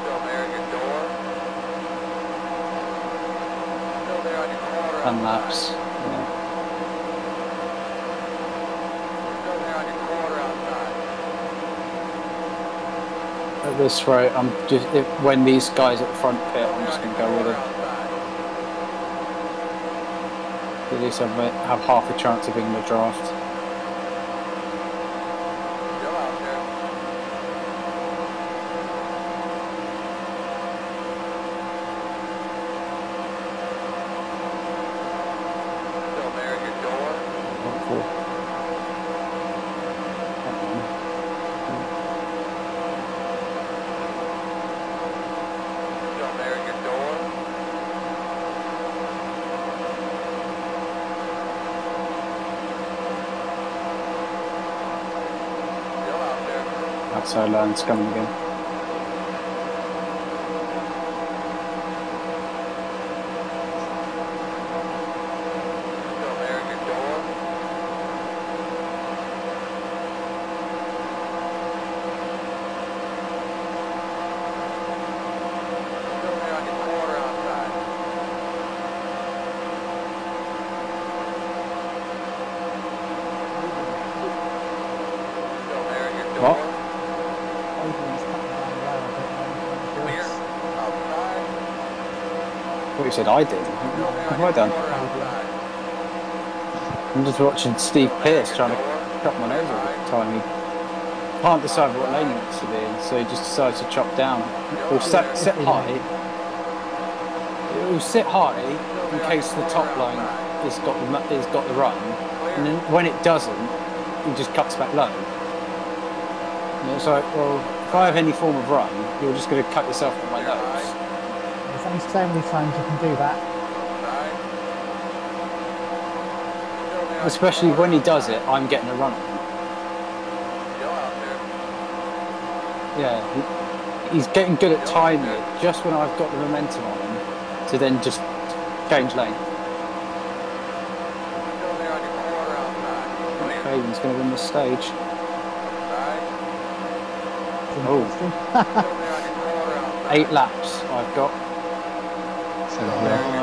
Still there in your door. Still there on your quarter and outside. laps. Yeah. Still there on your quarter outside. At this rate, I'm just if, when these guys at the front pit, I'm just going to go with it. At least I have half a chance of being the draft. Still out there. Still there in your door. Hopefully. Outside line's coming again. Still there in your door. Still there on your quarter outside. Still there in your door. What? Adrian's cutting down low a bit now. Clear. Outside. What you said I did. I done? I'm just watching Steve Pierce trying to chop one over all the time. He can't decide what lane he wants to be in, so he just decides to chop down. Or set, sit high. It will sit high in case the top line has got the, has got the run, and then when it doesn't, he just cuts back low. And it's like, well, if I have any form of run, you're just going to cut yourself on my nose. So many times you can do that. Especially when he does it, I'm getting a run. on him. Out there. Yeah, he, he's getting good at timing it just when I've got the momentum on him to then just change lane. Still there on your quarter outside. Clear. Fabian's going to win this stage. Oh. interesting. Still there on your quarter outside. Eight laps I've got.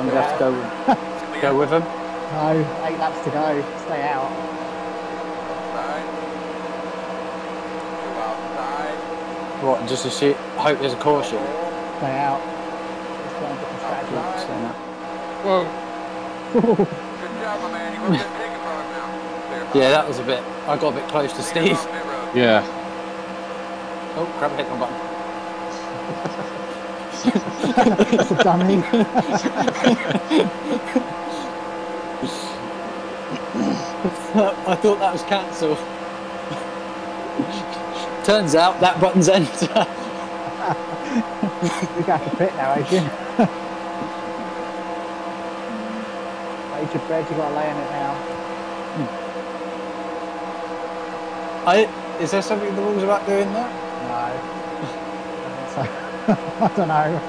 Same. I'm going to have to go, go with him. No, eight laps to go. Stay out. Outside. What, just to see, hope there's a caution. Stay out. Just go and get the strategy. So, no. Whoa. Good job, my man. You go get taken from him now. Clear. Yeah, that was a bit, I got a bit close to Steve. Off pit road. Yeah. Oh, crap, I hit my button. It's a dummy. I thought that was cancelled. Turns out that button's enter. you got to pit now, Adrian. Adrian Bread, you got to lay on it now. I, is there something in the rules about doing that? No. I think so. I don't know.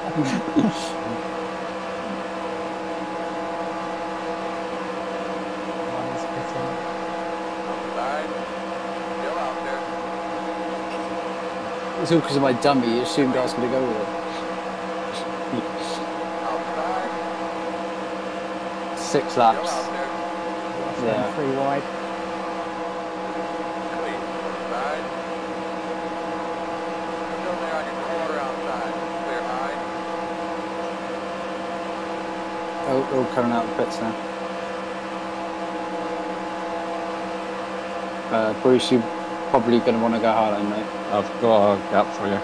One is pitting. Outside. Still out there. It's all because of my dummy. You assumed I was going to go with it. Outside. Six laps. Yeah. Three wide. Clear. Outside. Still there on your quarter outside. Clear high. All, all coming out of the pits now. Uh, Bruce, you're probably going to want to go hard on, mate. I've got a gap for you.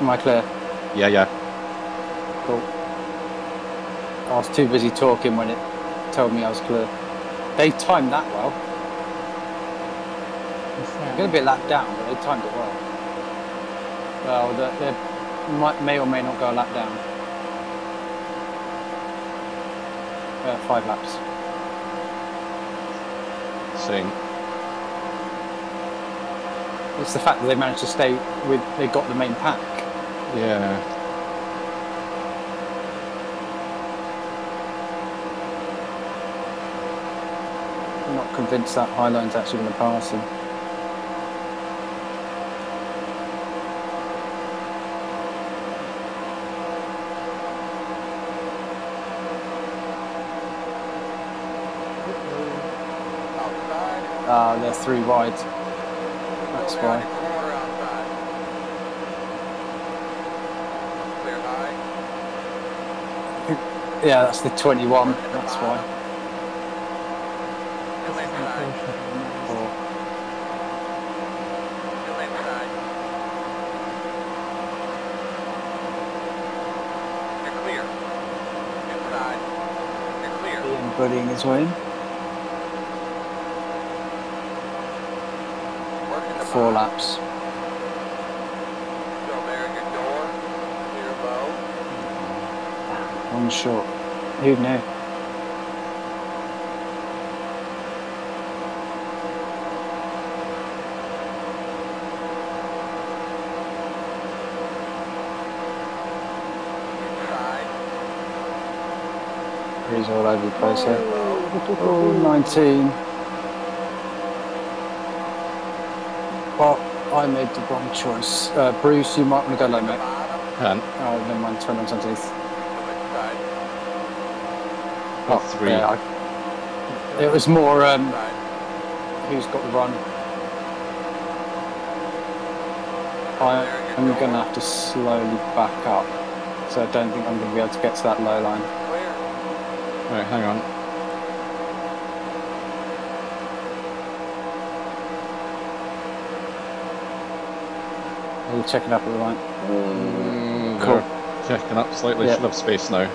Am I clear? Yeah, yeah. Cool. I was too busy talking when it told me I was clear. They timed that well. Just, They're uh, going to be a lap down, but they timed it well. Well, they they might, may or may not go a lap down. Uh, five laps. Same. It's the fact that they managed to stay with, they got the main pack. Yeah. I'm not convinced that Highline's actually going to pass them. Outside. Ah, they're three wide. That's Still there on why. your quarter outside. Clear high. Yeah, that's the 21. That's why. Still inside. Or, Still inside. You're clear. Inside. You're clear. Ian buddying his way four laps. One short. Who knew? He's all over the place eh? here. Oh, 19. Made the wrong choice. Uh, Bruce, you might want to go low, mate. And Oh, never mind, 20 on underneath. Oh, three. Yeah, I, it was more um, who's got the run. I, I'm going to have to slowly back up, so I don't think I'm going to be able to get to that low line. Right, hang on. Are checking up at the line? Mm, Cool. Checking up slightly. Yeah. Should have space now.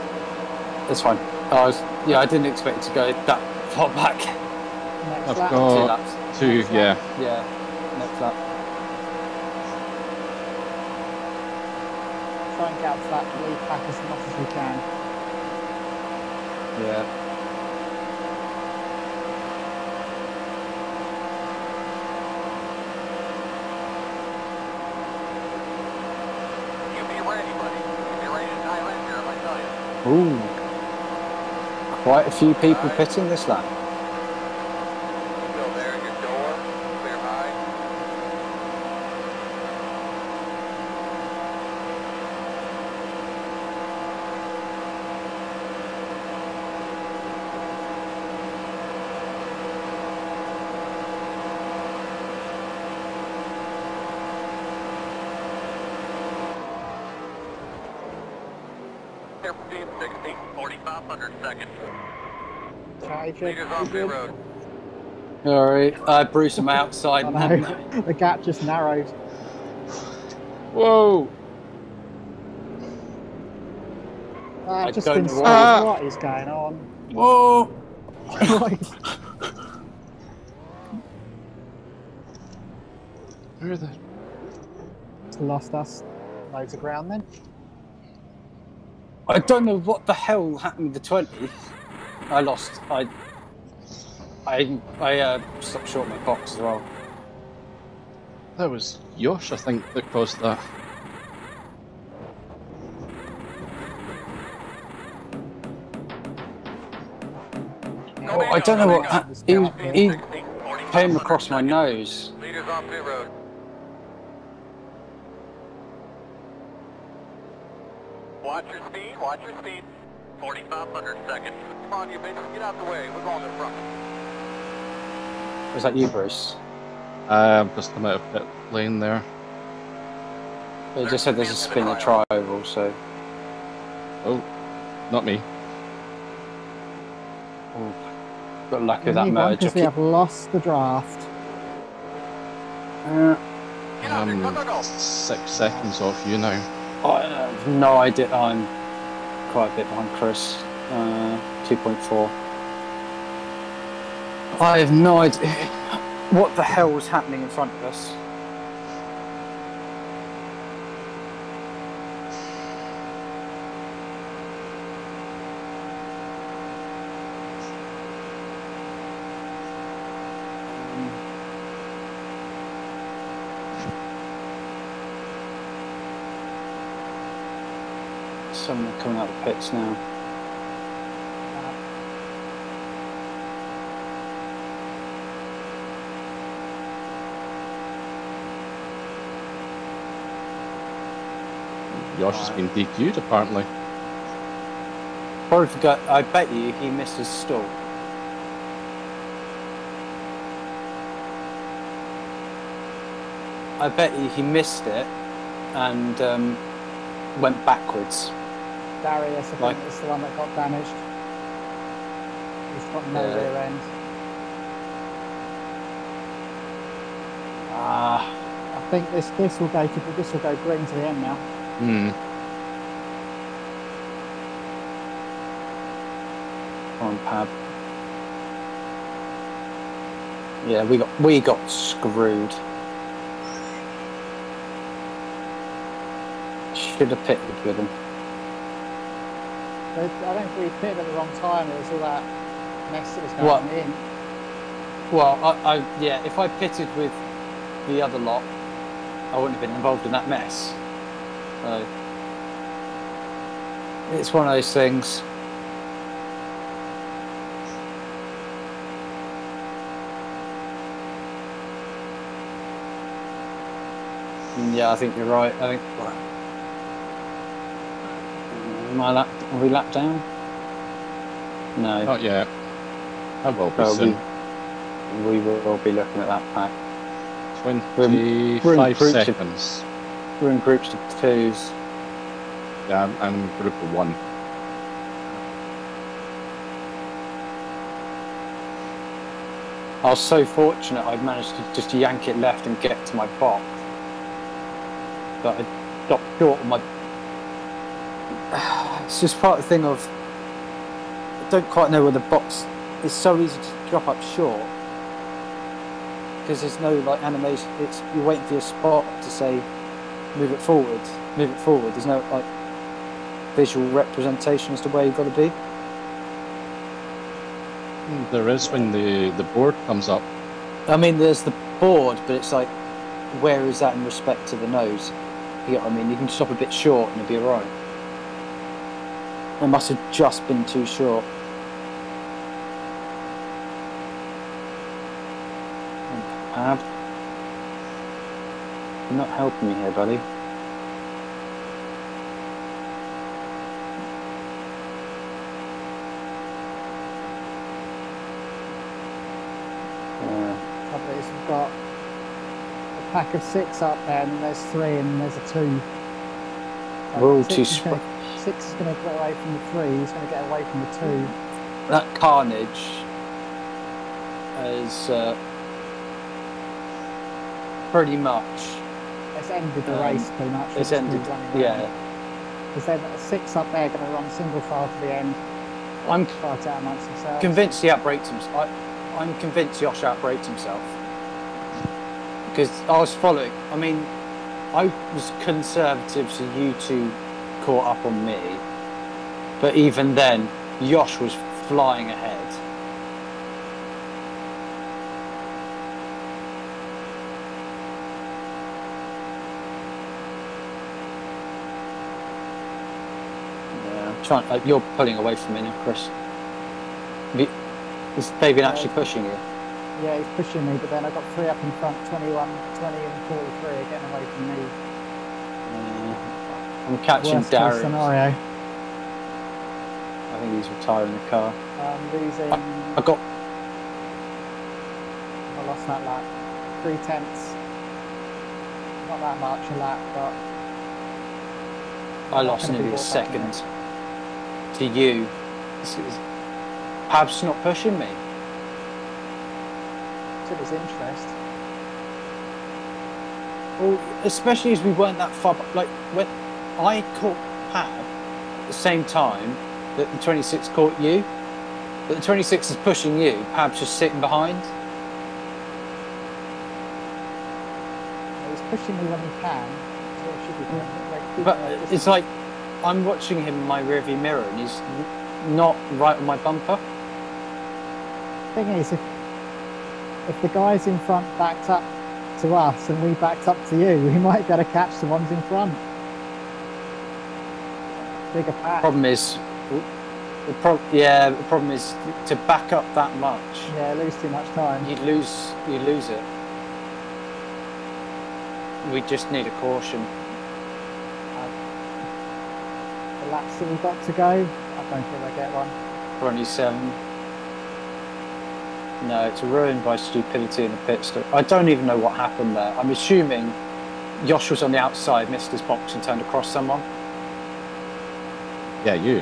It's fine. I was, yeah, I didn't expect it to go that far back. Next I've lap. Two got laps. two. Yeah. Yeah, next lap. Try and get up to that lead pack as much as we can. Yeah. You be ready, buddy. You be ready to dial in here, I tell you. Ooh. Quite a few people pitting this lap. Still there in your door. Clear high. Clear 15, 16, 4500 seconds. Charlie, Leaders on pit road. Alright, uh, Bruce, I'm outside. I know. the gap just narrowed. Whoa! I've just don't been know told why. what is going on. Whoa! Where the? Lost us. Loads of ground then. I don't know what the hell happened with the 20. I lost. I. I, I uh, stopped short my box as well. That was Yosh, I think, that caused that. Oh, I don't know what. ha- He, he came across my nose. Leaders on pit road. Watch your speed, watch your speed. 4,500 seconds. Come on, you bitch, get out the way. We're going in front. Was that you, Bruce? Um, just come out of pit lane there. It just said there's a spin a tri oval, so. Oh, not me. Ooh, got lucky with that need merge. because we have lost the draft. Uh, Get out there, go, go, Um, go. six seconds off you now. I have no idea. I'm quite a bit behind Chris. Uh, 2.4. I have no idea what the hell was happening in front of us. Someone coming out of the pits now. Yosh has been DQ'd apparently. Probably forgot. I bet you he missed his stall. I bet you he missed it and um, went backwards. Darius, I think, Like- is the one that got damaged. He's got no Yeah. rear end. Ah, I think this this will go to this will go green to the end now. Hmm. on, Pab. Yeah, we got we got screwed. Should have pitted with him. I don't think we pitted at the wrong time. It was all that mess that was going What? in. Well, I, I yeah, if I pitted with the other lot, I wouldn't have been involved in that mess. So it's one of those things. Mm, yeah, I think you're right. I think my lap are we lap down? No. Not yet. I will be oh, soon. We, we will be looking at that pack. Twenty-five seconds. We're in groups of twos. Yeah, I'm, I'm group of one. I was so fortunate I managed to just yank it left and get to my box. But I got short on my. It's just part of the thing of. I don't quite know where the box. It's so easy to drop up short. Because there's no like animation. It's you're waiting for your spot to say, move it forward, move it forward. There's no like visual representation as to where you've got to be. Mm, There is when the, the board comes up. I mean, there's the board, but it's like, where is that in respect to the nose? You know what I mean? You can stop a bit short and you'll be alright. It must have just been too short. Ab, you're not helping me here, buddy. Yeah. We've got a pack of six up there, and there's three, and there's a two. We're all six too is sp- gonna- Six is going to get away from the three. He's going to get away from the two. that carnage is uh, pretty much It's ended the Um, race pretty much. it's ended. Yeah, Because then six up there going to run single file to the end, I'm fight out amongst themselves. convinced he outbraked himself. I, I'm convinced Josh outbraked himself because I was following. I mean, I was conservative, so you two caught up on me. But even then, Josh was flying ahead. Yeah, I'm trying. Uh, you're pulling away from me now, Chris. You- Is Fabian actually pushing you? Yeah, he's pushing me, but then I got three up in front 21, 20, and 43 are getting away from me. Uh, I'm catching Worst Darius. scenario. I think he's retiring the car. I'm losing. I got I lost that lap. Three tenths. Not that much a lap, but I lost nearly a second to you. This is, Pab's not pushing me. to his interest. Well, especially as we weren't that far. Like when I caught Pab at the same time that the 26 caught you, but the 26 is pushing you. Pab's just sitting behind. He's pushing me when he can. So it be. Mm. Like, But it's like I'm watching him in my rearview mirror, and he's not right on my bumper. thing is, if if the guys in front backed up to us and we backed up to you, we might be able to catch the ones in front. Bigger pack. Problem is, the pro- yeah, the problem is to back up that much. Yeah, lose too much time. You lose, you lose it. We just need a caution. The laps that we've got to go, I don't think I get one. Twenty-seven. No, it's ruined by stupidity in the pit stop. I don't even know what happened there. I'm assuming Josh was on the outside, missed his box, and turned across someone. Yeah, you.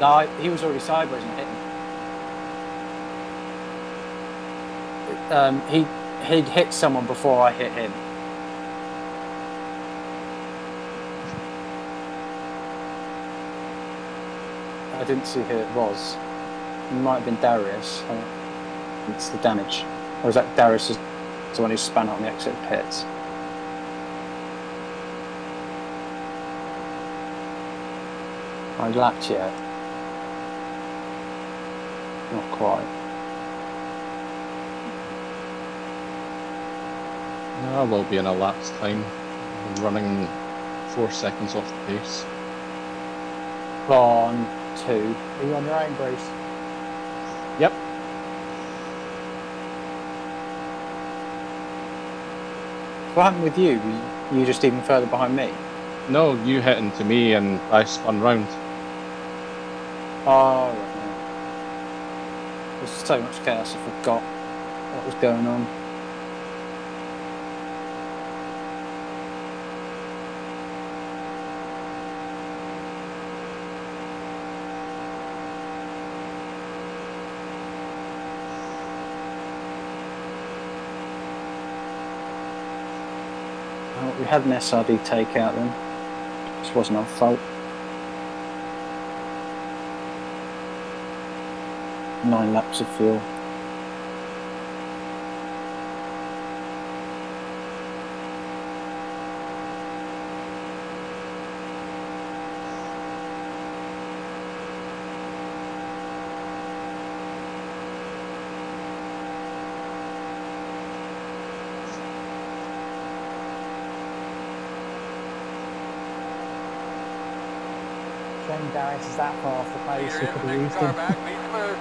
No, I, he was already sideways and hit him. Um, he he'd hit someone before I hit him. I didn't see who it was. It might have been Darius. It's the damage. Or was that Darius is the one who span out on the exit of the pits? I lapped yet. Not quite. No, I will be in a lapse time. I'm running four seconds off the pace. On two. Are you on your own, Bruce? Yep. What happened with you? You just even further behind me? No, you hit into me and I spun round. Oh, right. There's so much chaos, I forgot what was going on. Had an SRD takeout then. This wasn't our fault. Nine laps of fuel. Shane Darius is that far off the pace. Leader We could have next used car him. back, be smooth.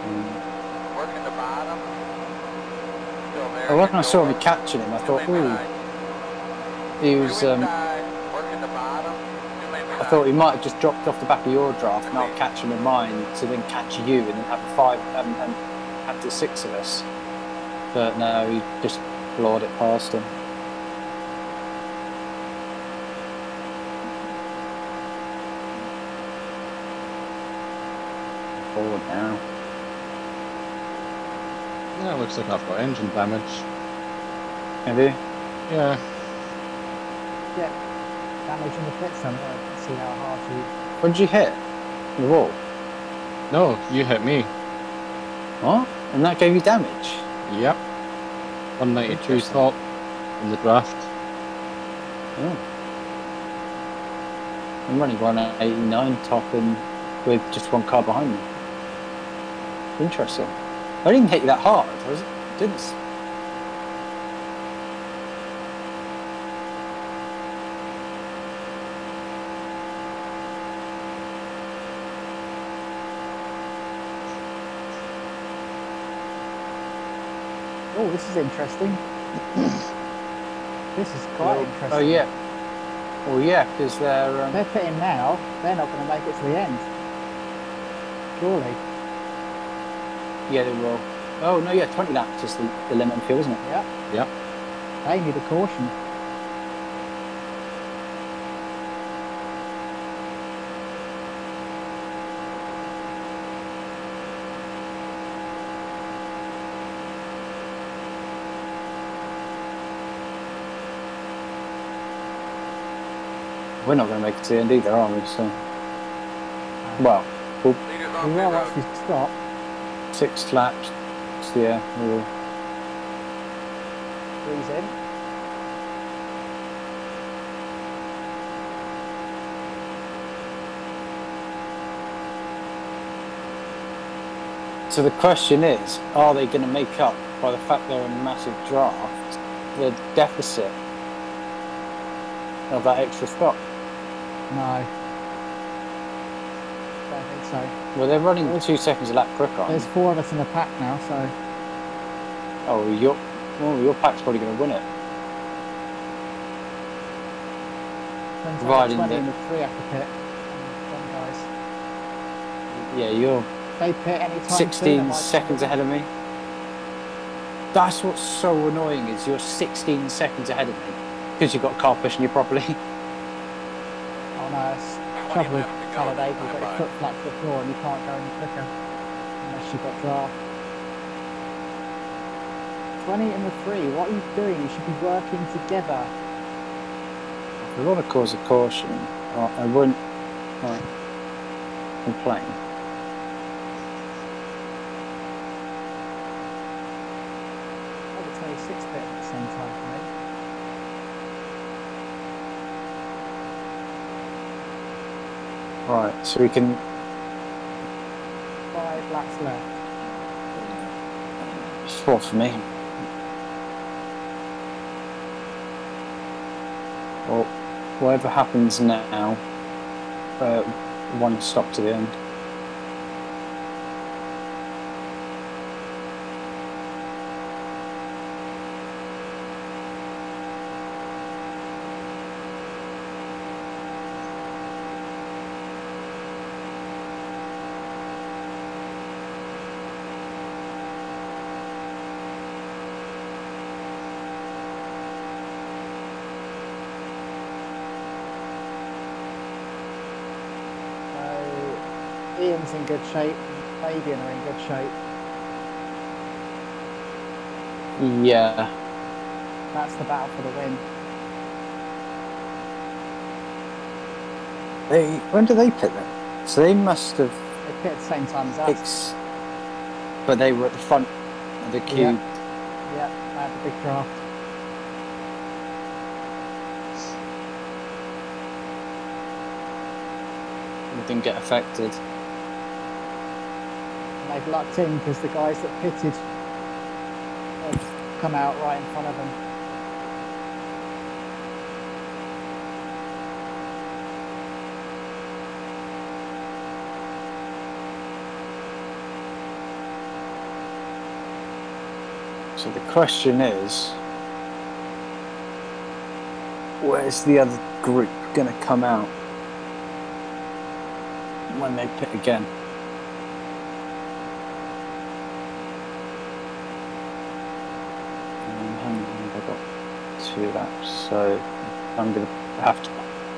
Mm. Working the bottom. Still there. Oh, when I saw me Door. catching him, I thought, ooh, he was. Um. Working the bottom. I thought he might have just dropped off the back of your draft, and I'll catch him in mine, to then catch you, and then have a five, and, and have the six of us. But no, he just blawed it past him. Forward now. Yeah, looks like I've got engine damage. Have you? Yeah, Damage in the pit somewhere. Let's see how hard you. When did you hit? The wall. no, you hit me. What? And that gave you damage? Yep. 192 Interesting. top in the draft. Oh. I'm running 189 top and with just one car behind me. Interesting. I didn't hit you that hard. I was, didn't. Oh, this is interesting. this is quite Oh, interesting. Oh yeah. Well, yeah, because they're. Um, They're pitting now. They're not going to make it to the end. Surely. Yeah, they will. Oh no, yeah, 20 laps is the, the limit on fuel, isn't it? Yeah. Yep. They need a caution. We're not going to make it to the end either, are we? So, well, Leaders on We pit will road. once we stop. Six laps. So, yeah, we'll. Breeze in. So the question is, are they going to make up by the fact they're in a massive draft the deficit of that extra stop? No. So. Well, they're running two seconds a lap quicker. There's four of us in the pack now, so Oh, your well, your pack's probably going to win it. Providing that- the three to pit. Guys. Yeah, you're They pit any time 16 seconds ahead of me. That's what's so annoying is you're 16 seconds ahead of me because you've got a car pushing you properly. Oh no, it's trouble Talladega. You've got your foot flat to the floor and you can't go any quicker unless you've got draft. 20 and the 3, what are you doing? You should be working together. If we want to cause a caution, I I wouldn't like, complain. I would 26 pit at the same time for me. Right, so we can. Five laps left. Sport for me. Well, whatever happens now, uh, one stop to the end. Ian's in good shape. Fabian are in good shape. Yeah. That's the battle for the win. They when do they pit then? So they must have They pit at the same time as us. ex- but they were at the front of the queue. Yeah. Yeah, they had the big draft. and didn't get affected. They've lucked in because the guys that pitted have come out right in front of them. So the question is, where's the other group going to come out when they pit again? Um, how many have I got? Two laps, so I'm going to have to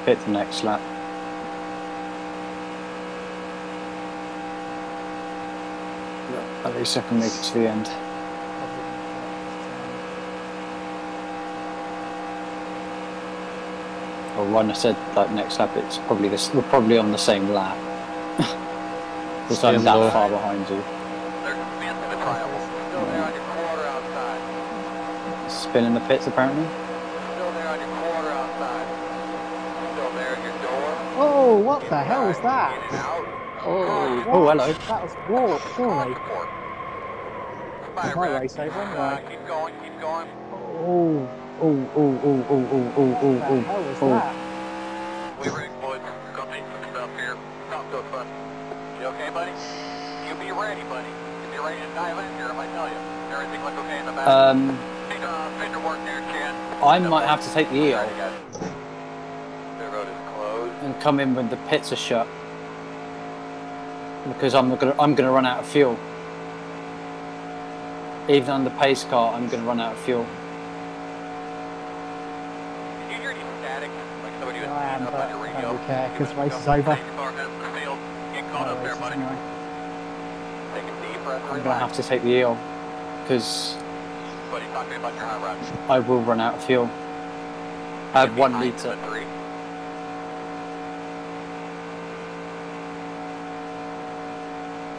pit the next lap. At least I can make it to the end. Or when I said like next lap, it's probably this. We're probably on the same lap. Because I'm that low. far behind you. There's a spin in the pits, Still there on your quarter outside. Spin in the pits apparently. Still there on your quarter outside. Still there at your door. Oh, what the hell was that? Oh, oh hello. That was warp, surely. Report. It's my race over Uh, anyway. keep going, keep going. Oh, Oh, oh, oh, oh, oh, oh, what the oh, hell was oh. that? We ring boys. Company stuff here. Not so fun. You okay, buddy? You be ready, buddy. You be ready to dive in here if I tell you. Everything look okay in the back? oh. Um, Hey, uh, fender work there, Chan. I might have to take the EO Alright, guys. The road is closed. and come in when the pits are shut because I'm gonna I'm gonna run out of fuel. Even on the pace car, I'm gonna run out of fuel. Did you hear any static? Like somebody I am, but on your I don't care, 'cause You race is over. I'm gonna have to take the eel because. I will run out of fuel. I have one Behind litre. the three.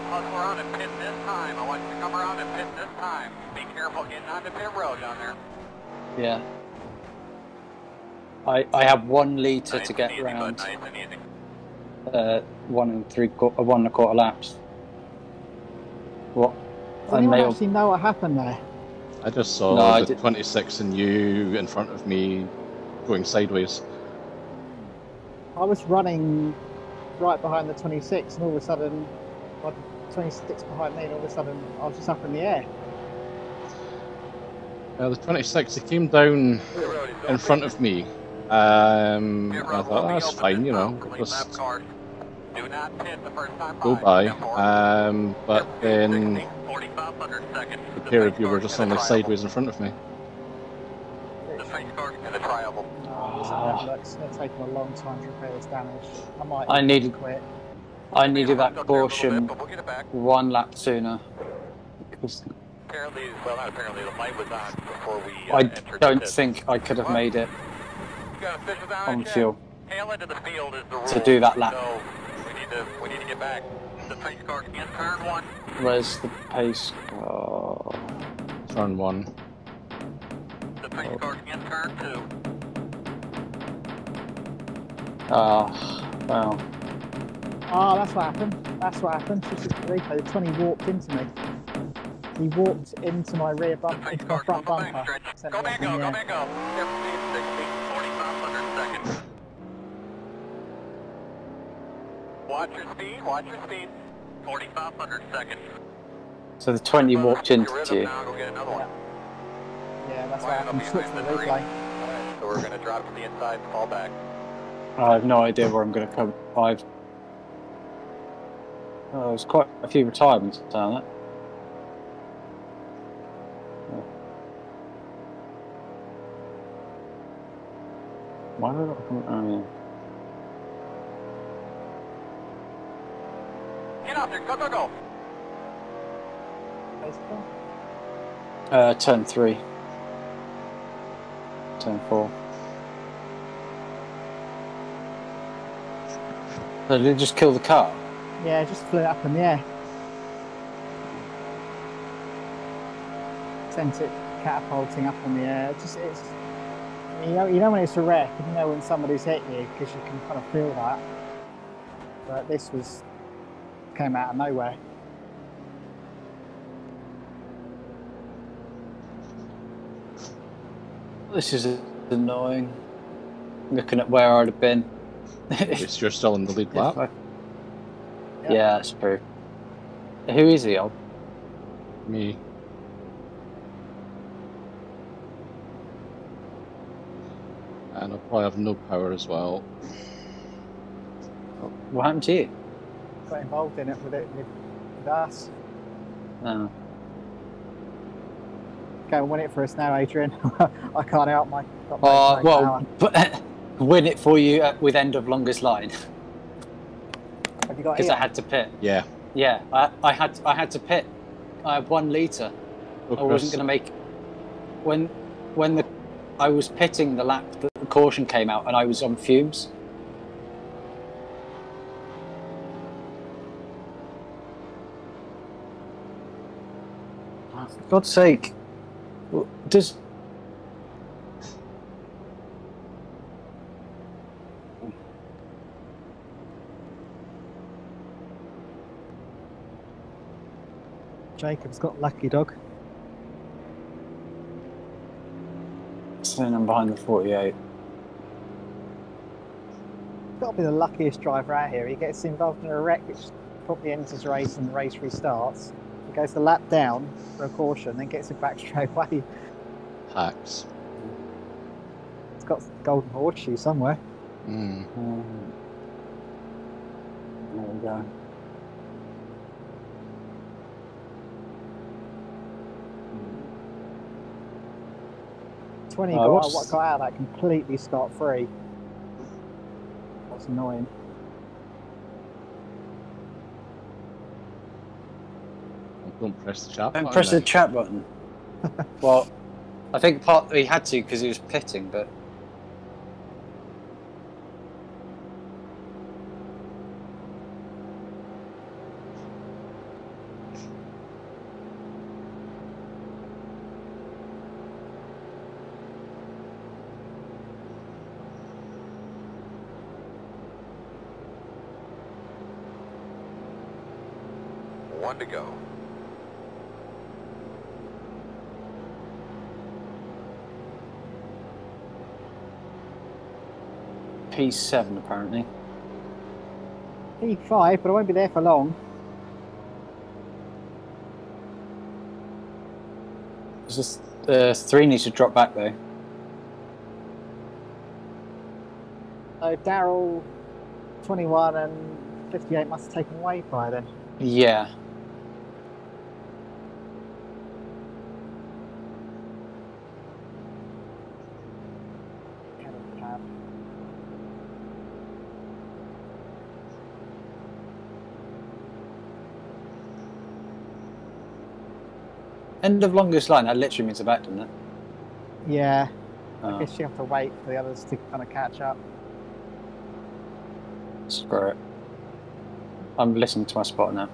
Hustle around and pit this time. I want you to come around and pit this time. Be careful getting onto pit road down there. Yeah. I I have one litre to get easy, bud. round Nice and easy. uh, one and three quarter, one and a quarter laps. What? Does I anyone nailed. actually know what happened there? I just saw No, the 26 and you in front of me going sideways. I was running right behind the 26, and all of a sudden, well, the 26 behind me, and all of a sudden, I was just up in the air. Uh, the 26, he came down Pit road is in front of me. Um, Pit I thought that's fine, you know, time. Complete just lap cars. Do not pit the first time go by. Um, but then 4500 seconds. the pair of you were just in the only sideways in front of me. The face in the trial. Oh, listen, Ah. look, it's going to take a long time to repair this damage. I might I needed quit. I needed that there a little bit, caution but we'll get it back. one lap sooner. Because Apparently, well, not apparently, the light was on before we uh, I entered the don't think I could have made it You got officials out on fuel. Tail end the field is the rule. To do that lap. So we need to we need to get back. The pace car's in turn one. Where's the pace car? Turn one. The pace car's in turn two. Ah, well. Ah, that's what happened. That's what happened. Just at the 20 walked into me. He walked into my rear The bumper, into my front on the back bumper. Go back up go, the go air. back go. Step speed 60, 4500 seconds. Watch your speed, watch your speed. 4500 seconds. So the 20 walked into you. Now go get another one. Yeah, that's what I'm happened. Just look behind the the replay. Alright, so we're gonna drop to the inside and fall back. I have no idea where I'm going to come. I've. Oh, there's quite a few retirements down there. Why have I got to come? Oh, yeah. out there. Go, go, go. Basically. Uh, turn three. Turn four. So did it just kill the car? Yeah, it just flew it up in the air. Sent it catapulting up in the air. It Just it's you know you know when it's a wreck, you know when somebody's hit you because you can kind of feel that. But this was came out of nowhere. This is annoying. Looking at where I'd have been. At least you're still in the lead lap. yeah, that's true. Who is he? I'll Me. And I'll probably have no power as well. What happened to you? Got involved in it with it with, with us. No. Go and win it for us now, Adrian. I can't help my. got my Uh, well, but win it for you at, with end of longest line have you got because? I had to pit. Yeah. Yeah, I, I had I had to pit. I had one liter. Go, I wasn't going to make when when the I was pitting the lap that the caution came out and I was on fumes. For God's sake, does Jacob's got lucky dog. Saying I'm behind the 48? got to be the luckiest driver out here. He gets involved in a wreck, which probably ends his race and the race restarts. He goes the lap down for a caution, then gets it back straight away. Hacks. It's got golden horseshoe somewhere. Mm. Um, there we go. Twenty Oh, uh, got, what got out of that completely scot free. That's annoying. Don't press the chat Don't button press the then. chat button. well, I think part he had to because he was pitting, but One to go. P7 apparently. P5, but I won't be there for long. It's just uh, three needs to drop back though. So Daryl, 21 and 58 must have taken away by then. Yeah. Ahead of the cab. End of longest line. That literally means the back, doesn't it? Yeah, I Oh, guess you have to wait for the others to kind of catch up. screw it. I'm listening to my spot now.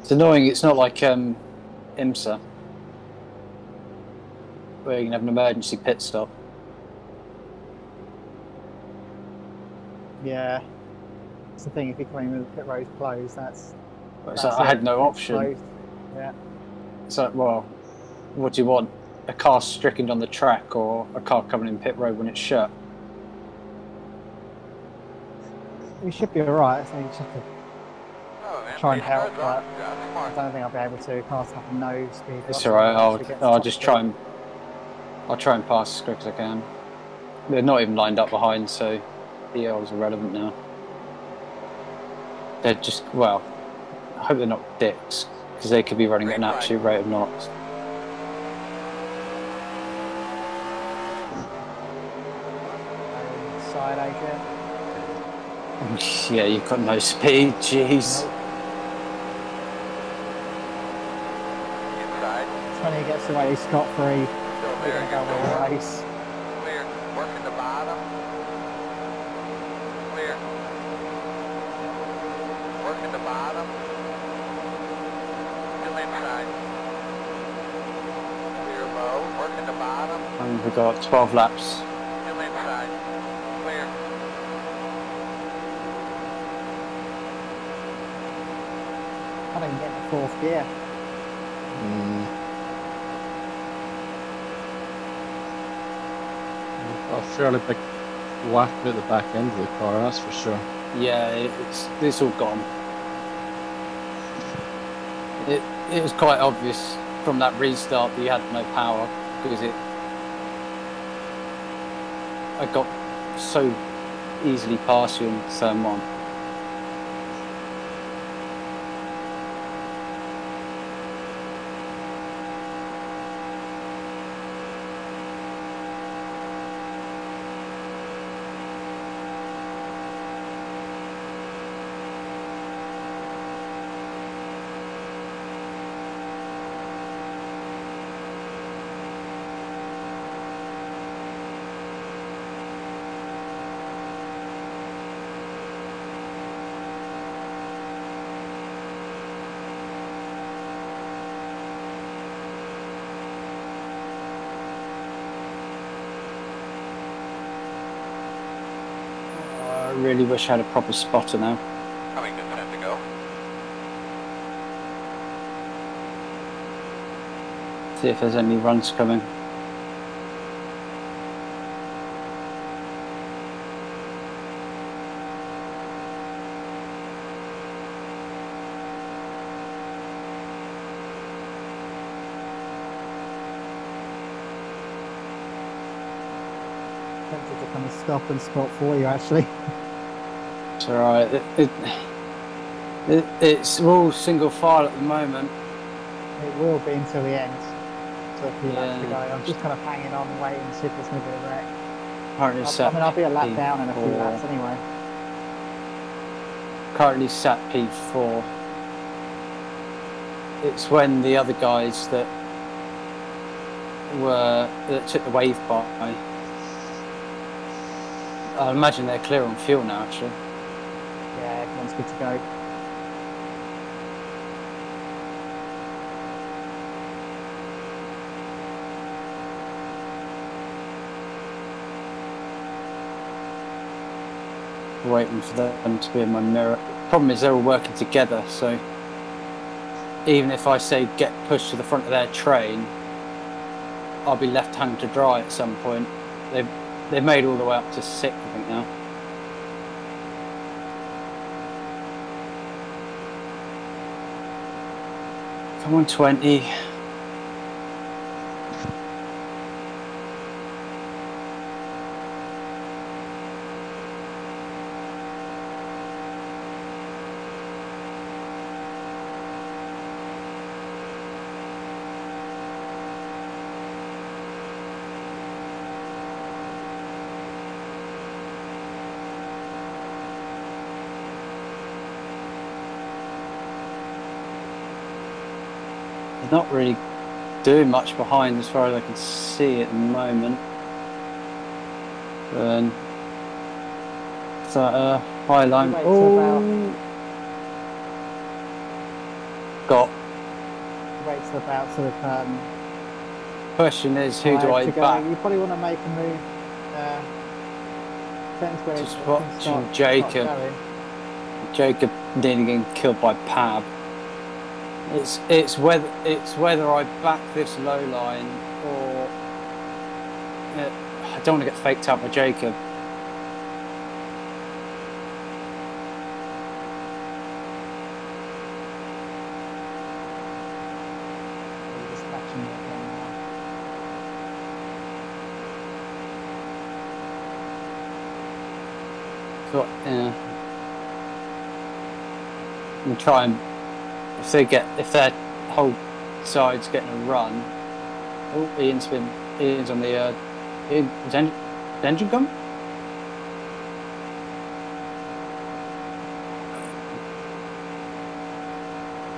It's annoying. It's not like um, IMSA, where you can have an emergency pit stop. Yeah. it's the thing, if you're coming with the pit road's closed, that's. So that's I it. had no option. closed. Yeah. So, well, what do you want? A car stricken on the track or a car coming in pit road when it's shut? We should be alright, I think. just have. Oh. Try and Please, help, cars but- I don't think I'll be able to. Cars have no speed. It's alright. I'll, Actually gets I'll just try and I'll try and pass as quick as I can. They're not even lined up behind, so ELs are relevant now. They're just, well, I hope they're not dicks, because they could be running at an absolute rate of knots. Side I get. yeah, you've got no speed, jeez. Inside. Trying to get somebody scot free. Still race. We've got 12 laps. Still inside. Clear. I didn't get the fourth gear. Mm. Got a fairly big whack at the back end of the car, that's for sure. Yeah, it's it's all gone. It it was quite obvious from that restart that you had no power because it. I got so easily past you in turn one. I really wish I had a proper spotter now. Having good time to go. See if there's any runs coming. Tempted to kind of stop and spot for you, actually. It's alright. It, it, it, it's all single file at the moment. It will be until the end. So a few laps to go. I'm just kind of hanging on waiting to see if there's going to be a wreck. Currently I, I mean, I'll be a lap P4. down in a few laps anyway. Currently sat P4. It's when the other guys that were that took the wave by. I imagine they're clear on fuel now. Actually, Yeah, good to go. waiting for them to be in my mirror. Problem is, they're all working together, so even if I say get pushed to the front of their train, I'll be left hung to dry at some point. They've they've made all the way up to sixth, I think now. 120. 20. Not really doing much behind as far as I can see at the moment. And so uh, high line. Oh, got. Wait till about sort of um, Question is, who do I go. back? You probably want to make a move. Uh, Just watching Jacob. Jacob nearly getting killed by Pab. It's it's whether it's whether I back this low line or uh, I don't want to get faked out by Jacob. So yeah, and try and if they get, if their whole side's getting a run, oh, Ian's been, Ian's on the, uh, Ian, is en- engine gun.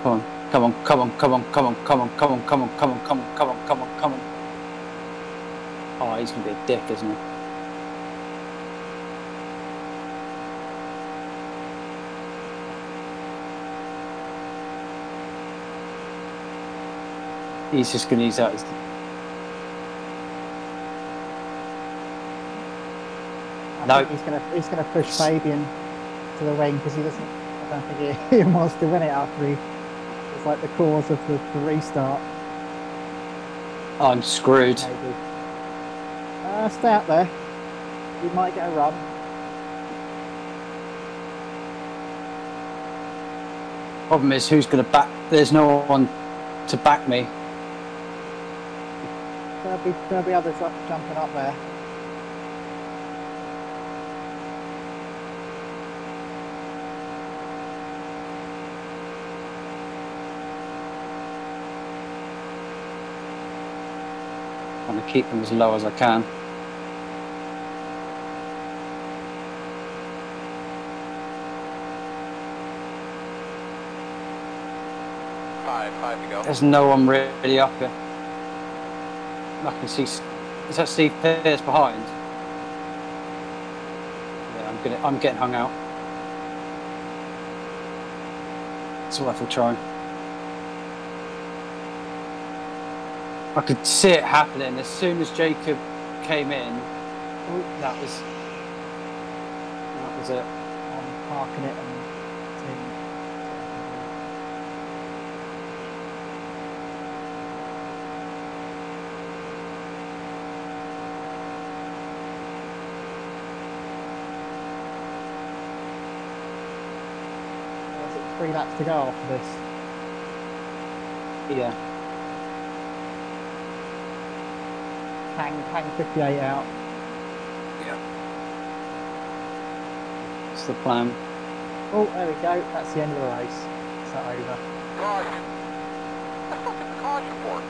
Come on, come on, come on, come on, come on, come on, come on, come on, come on, come on, come on, come on. Oh, he's gonna be a dick, isn't he? He's just gonna use that as No. he's gonna he's gonna push Fabian to the wing because he doesn't. I don't think he, he wants to win it after he. It's like the cause of the, the restart. I'm screwed. Maybe. Uh, stay out there. You might get a run. Problem is, who's gonna back? There's no one to back me. There'll be there'll be others up, jumping up there. Trying to keep them as low as I can. Five, five to go. There's no one really up here. I can see. Is that Steve Pierce behind? Yeah, I'm getting. I'm getting hung out. It's worth a try. I could see it happening as soon as Jacob came in. That was. That was it. I'm parking it and seeing. Was it three laps to go after this? Yeah. Hang, hang 58 out. Yeah. It's the plan. Oh, there we go. That's the end of the race. Is that over? Caution. What the fuck is the caution for?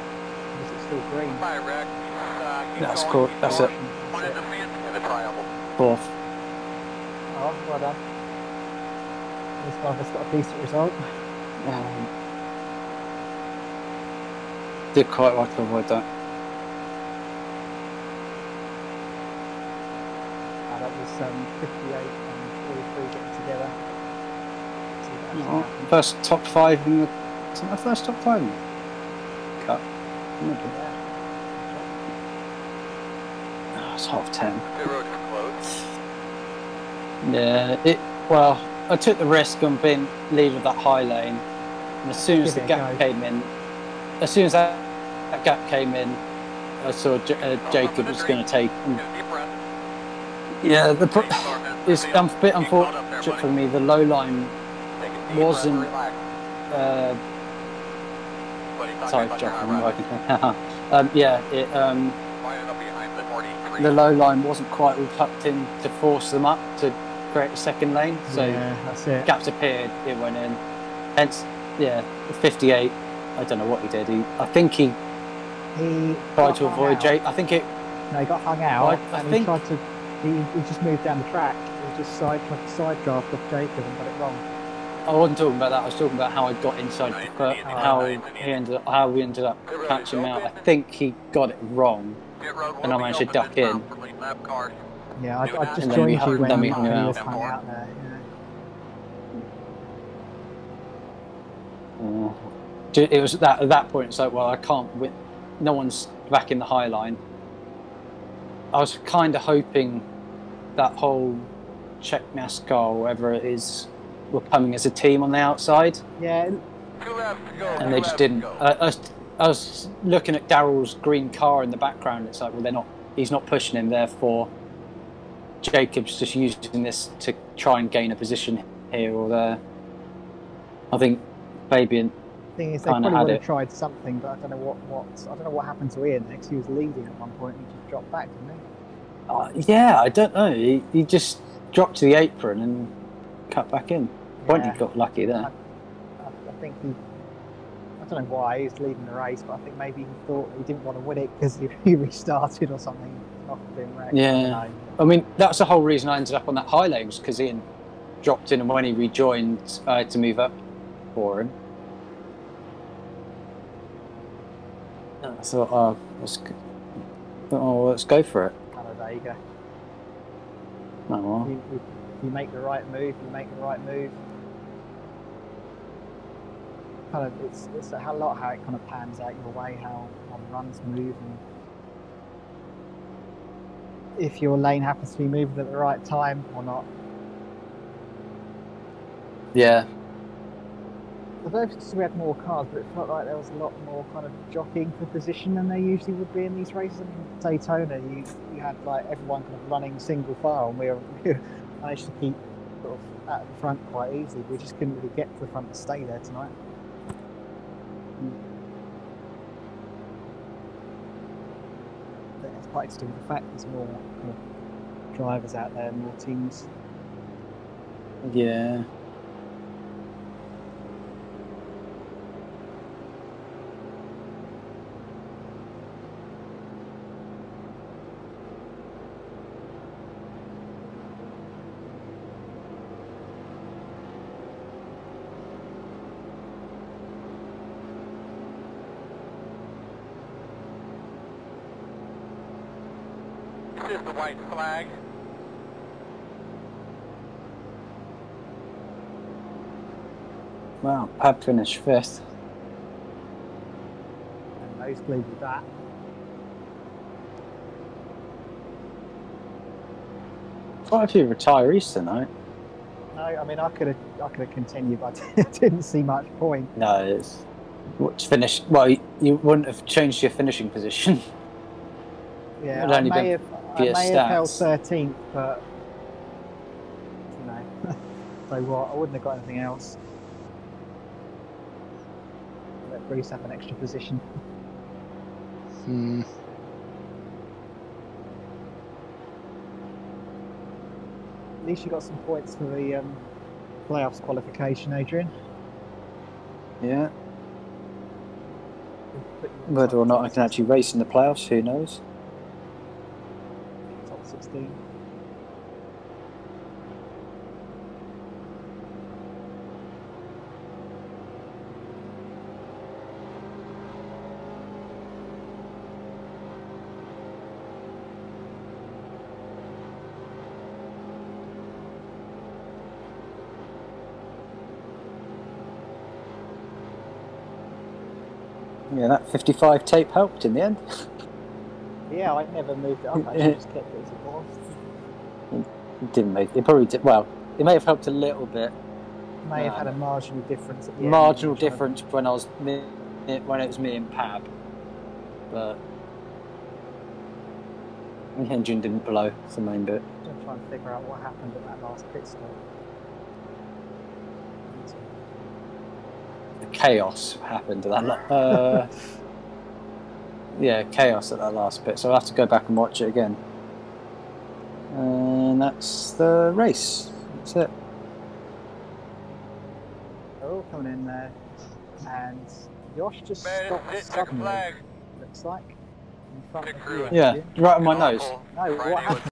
Is it still green? Bye, Rick. Uh, That's going, cool. That's it. That's it. fence in the triangle. Fourth. Oh, well done. This driver's got a decent result. Um, did quite like to avoid that. Ah, that was um, 58 and 43 getting together. See if that actually Oh. First top five in the. Is it my first top five in the Cup? Maybe. Yeah. Oh, it's half ten. The road is closed. Yeah, it. Well, I took the risk on being leader of that high lane, and as soon as Give the gap go. came in, as soon as that, that gap came in, I saw J- uh, Jacob was going to take. And, Two deep breaths. yeah, the pro- Take a short minute. it's um, a bit Keep going up there, unfortunate for me. The low line Take a deep breath, wasn't- uh, Sorry, about Jeff, your I'm working. um, yeah, it, um, Line up behind the 43. the low line wasn't quite all tucked in to force them up to create a second lane. So yeah, that's it. gaps appeared, it went in. Hence, yeah, 58. I don't know what he did. He, I think he He tried to avoid. Jake. I think it. No, he got hung out, I- I and think- he tried to. He, he just moved down the track. He just side tried to side draft off Jacob and got it wrong. I wasn't talking about that. I was talking about how I got inside the cur- Oh, how right. he ended up, how we ended up catching him out. I think he got it wrong. And I managed to open duck this in. Time for lead lap cars. Yeah, I, I just And joined you when then we he, hung out. was hung out there. Yeah. Uh, It was that at that point. It's like, well, I can't win. No one's back in the high line. I was kind of hoping that whole Czech NASCAR, whatever it is, were coming as a team on the outside, Yeah, Two laps to go. and they just didn't. to. I, I, was, I was looking at Daryl's green car in the background. It's like, well, they're not. He's not pushing him. Therefore, Jacob's just using this to try and gain a position here or there. I think Fabian thing is, they probably would have it. tried something, but I don't know what, what I don't know what happened to Ian next. He was leading at one point and he just dropped back, didn't he? Uh, yeah, I don't know. He, he just dropped to the apron and cut back in. Point Yeah. he got lucky there. I, I think he. I don't know why he was leading the race, but I think maybe he thought he didn't want to win it because he, he restarted or something. Not being wrecked. I Yeah. I mean, that's the whole reason I ended up on that high lane was because Ian dropped in, and when he rejoined, I had to move up for him. I thought, oh, let's, oh, let's go for it. Oh, there you go. Oh, well. you, you, you, make the right move, you make the right move. Kind of, it's, it's a lot how it kind of pans out your way, how, how the runs move and if your lane happens to be moving at the right time or not. Yeah, I don't know if we had more cars, but it felt like there was a lot more kind of jockeying for position than there usually would be in these races. I mean, Daytona, you you had like everyone kind of running single file, and we were, we managed to keep sort of at the front quite easily. We just couldn't really get to the front to stay there tonight. Quite to do with the fact there's more kind of drivers out there, more teams. yeah. Is the white flag. Wow, Pab finished fifth. And nosebleed with that. Quite a few retirees tonight. No, I mean I could have I could have continued, but I didn't see much point. No, it's what's finished. Well, you, you wouldn't have changed your finishing position. Yeah, I only may been have I via may have held thirteenth, but you know, so what? I wouldn't have got anything else. Let Bruce have an extra position. Hmm. At least you got some points for the um, playoffs qualification, Adrian. Yeah. Put you in Whether or not I can actually race in the playoffs, who knows? Yeah, that 55 tape helped in the end. Yeah, I never moved it up. I actually just kept it as it was. It didn't make it probably did well. It may have helped a little bit. May have had a Um, marginal difference. At the end, Marginal I- difference when I was me, when it was me and Pab, but the engine didn't blow. It's the main bit. I'm trying to figure out what happened at that last pit stop. The chaos happened at that. Uh, yeah, chaos at that last bit. So I'll have to go back and watch it again. And that's the race. That's it. They're all coming in there, and Josh just Man, stopped hit suddenly. flag. Looks like in front Pit of you. Yeah, right on my nose. No, what happened?